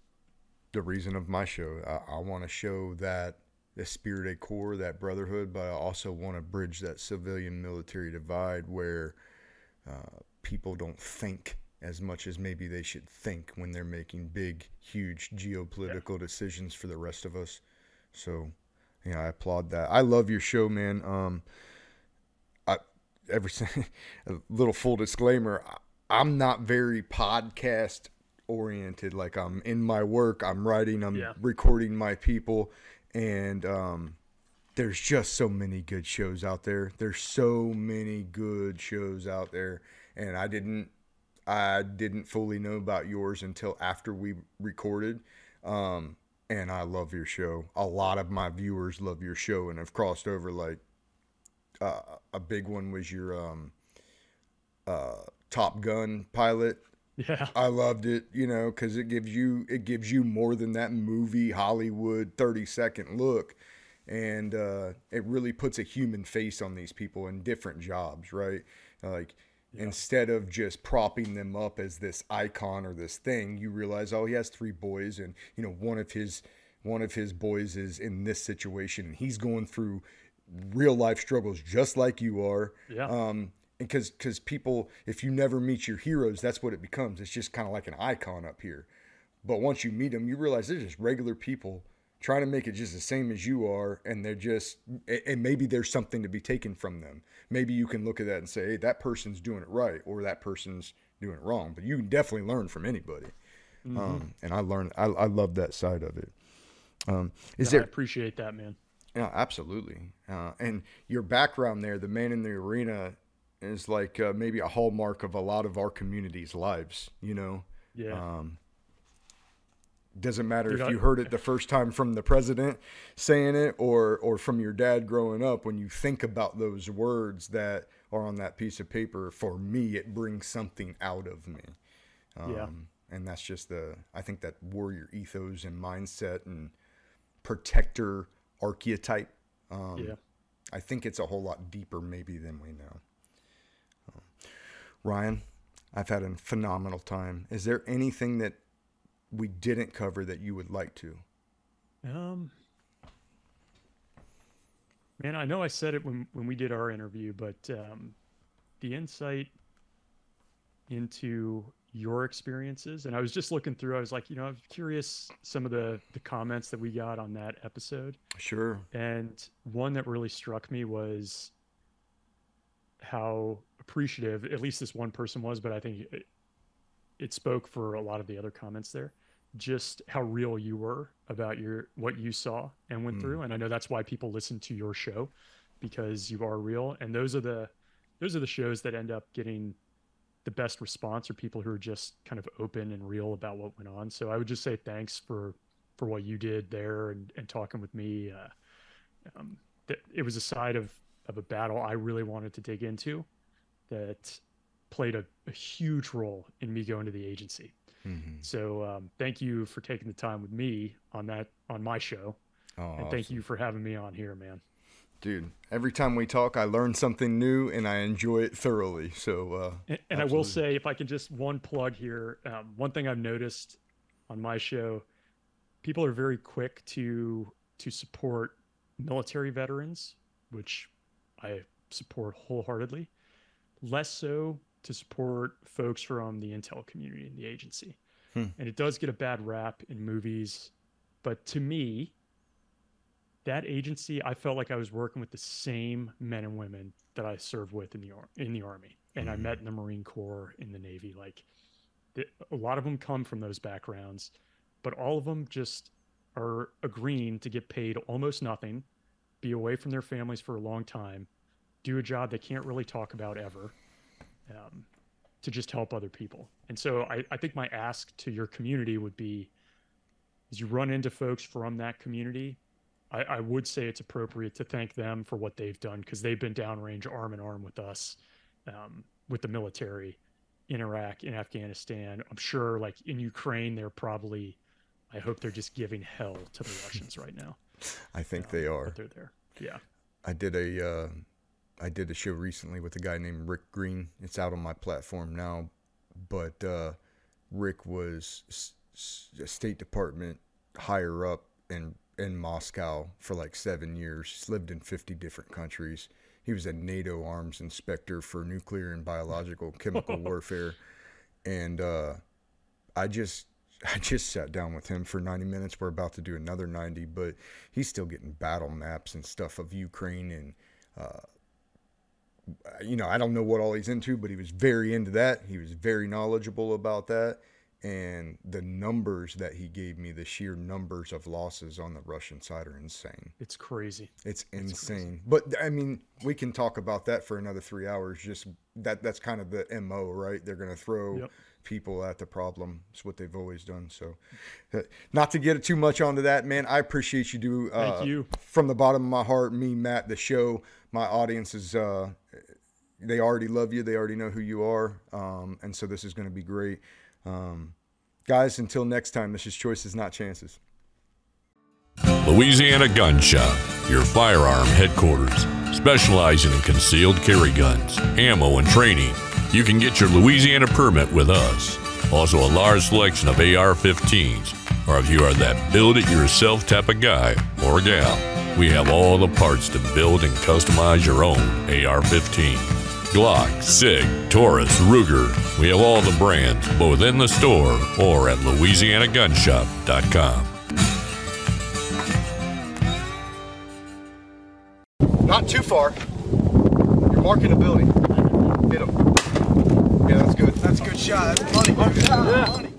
the reason of my show. I, I want to show that the spirit spirited core, that brotherhood, but I also want to bridge that civilian military divide where uh, people don't think as much as maybe they should think when they're making big, huge geopolitical decisions for the rest of us. So, yeah, I applaud that. I love your show, man. Um, I every a little full disclaimer. I'm not very podcast oriented. Like I'm in my work, I'm writing, I'm Yeah. recording my people, and um, there's just so many good shows out there. There's so many good shows out there, and I didn't, I didn't fully know about yours until after we recorded. Um, and I love your show. A lot of my viewers love your show, and have crossed over. Like uh, a big one was your um, uh, Top Gun pilot. yeah, I loved it, you know, because it gives you it gives you more than that movie Hollywood thirty second look, and uh, it really puts a human face on these people in different jobs, right? Like instead of just propping them up as this icon or this thing, you realize, oh, he has three boys, and you know, one of his one of his boys is in this situation, and he's going through real life struggles just like you are. Yeah, um because because people if you never meet your heroes that's what it becomes. It's just kind of like an icon up here. But once you meet them you realize they're just regular people trying to make it just the same as you are and they're just and maybe there's something to be taken from them. Maybe you can look at that and say hey that person's doing it right or that person's doing it wrong. But you can definitely learn from anybody. Um, and i learned I, I love that side of it. Um, is No, I appreciate that, man. yeah, absolutely. Uh, and your background there, the man in the arena, is like uh, maybe a hallmark of a lot of our community's lives. You know, Yeah, um, doesn't matter Dude, if I- you heard it the first time from the president saying it or or from your dad growing up. When you think about those words that are on that piece of paper, for me, it brings something out of me. Um, Yeah. And that's just the I think that warrior ethos and mindset and protector archetype. Um, yeah. I think it's a whole lot deeper maybe than we know. Ryan, I've had a phenomenal time. Is there anything that we didn't cover that you would like to? Um, man, I know I said it when when we did our interview, but um, the insight into your experiences, and I was just looking through. I was like, you know, I'm curious some of the the comments that we got on that episode, Sure. and one that really struck me was how appreciative at least this one person was, but I think it, it spoke for a lot of the other comments there. Just how real you were about your what you saw and went Mm. through. And i know that's why people listen to your show because you are real. And those are the those are the shows that end up getting the best response are people who are just kind of open and real about what went on. So i would just say thanks for for what you did there and, and talking with me uh, um, that it was a side of of a battle i really wanted to dig into that played a, a huge role in me going to the agency Mm-hmm. so um, thank you for taking the time with me on that on my show, Oh, and thank you for having me on here, man. dude. Every time we talk, I learn something new and I enjoy it thoroughly. So, uh, And, and I will say, if I can just one plug here, um, one thing I've noticed on my show, people are very quick to to support military veterans, which I support wholeheartedly. Less so to support folks from the intel community and the agency. Hmm. And it does get a bad rap in movies, but to me, that agency, I felt like I was working with the same men and women that I served with in the in the army, and I Mhm. met in the Marine Corps, in the Navy. Like, the, a lot of them come from those backgrounds, but all of them just are agreeing to get paid almost nothing, be away from their families for a long time, do a job they can't really talk about ever, um, to just help other people. And so I, I think my ask to your community would be, as you run into folks from that community, I, I would say it's appropriate to thank them for what they've done because they've been downrange arm in arm with us, um, with the military in Iraq, in Afghanistan. I'm sure, like in Ukraine, they're probably, I hope they're just giving hell to the Russians right now. I think they are. They're there. Yeah. I did a uh, I did a show recently with a guy named Rick Green. It's out on my platform now, but uh, Rick was s- s- a State Department higher up in in Moscow for like seven years. He's lived in fifty different countries. He was a NATO arms inspector for nuclear and biological chemical warfare, and uh, I just I just sat down with him for 90 minutes. We're about to do another 90, but he's still getting battle maps and stuff of Ukraine and uh, you know, I don't know what all he's into, but he was very into that. He was very knowledgeable about that. And the numbers that he gave me, the sheer numbers of losses on the Russian side are insane. It's crazy. It's insane. But I mean, we can talk about that for another three hours. Just that that's kind of the MO, right? They're gonna throw Yep. people at the problem. It's what they've always done. So uh, not to get too much onto that, man. I appreciate you do uh, Thank you. from the bottom of my heart, me, Matt, the show, my audience is uh they already love you, they already know who you are. Um, and so this is gonna be great. Um, guys, until next time, this is choices, not chances. Louisiana Gun Shop, your firearm headquarters, specializing in concealed carry guns, ammo, and training. You can get your Louisiana permit with us. Also, a large selection of AR 15s, or if you are that build it yourself type of guy or gal, we have all the parts to build and customize your own AR 15. Glock, SIG, Taurus, Ruger. We have all the brands, both in the store or at LouisianaGunshop.com. Not too far. You're marking the building. Hit him. Yeah, that's good. That's a good shot. That's money. Yeah. money.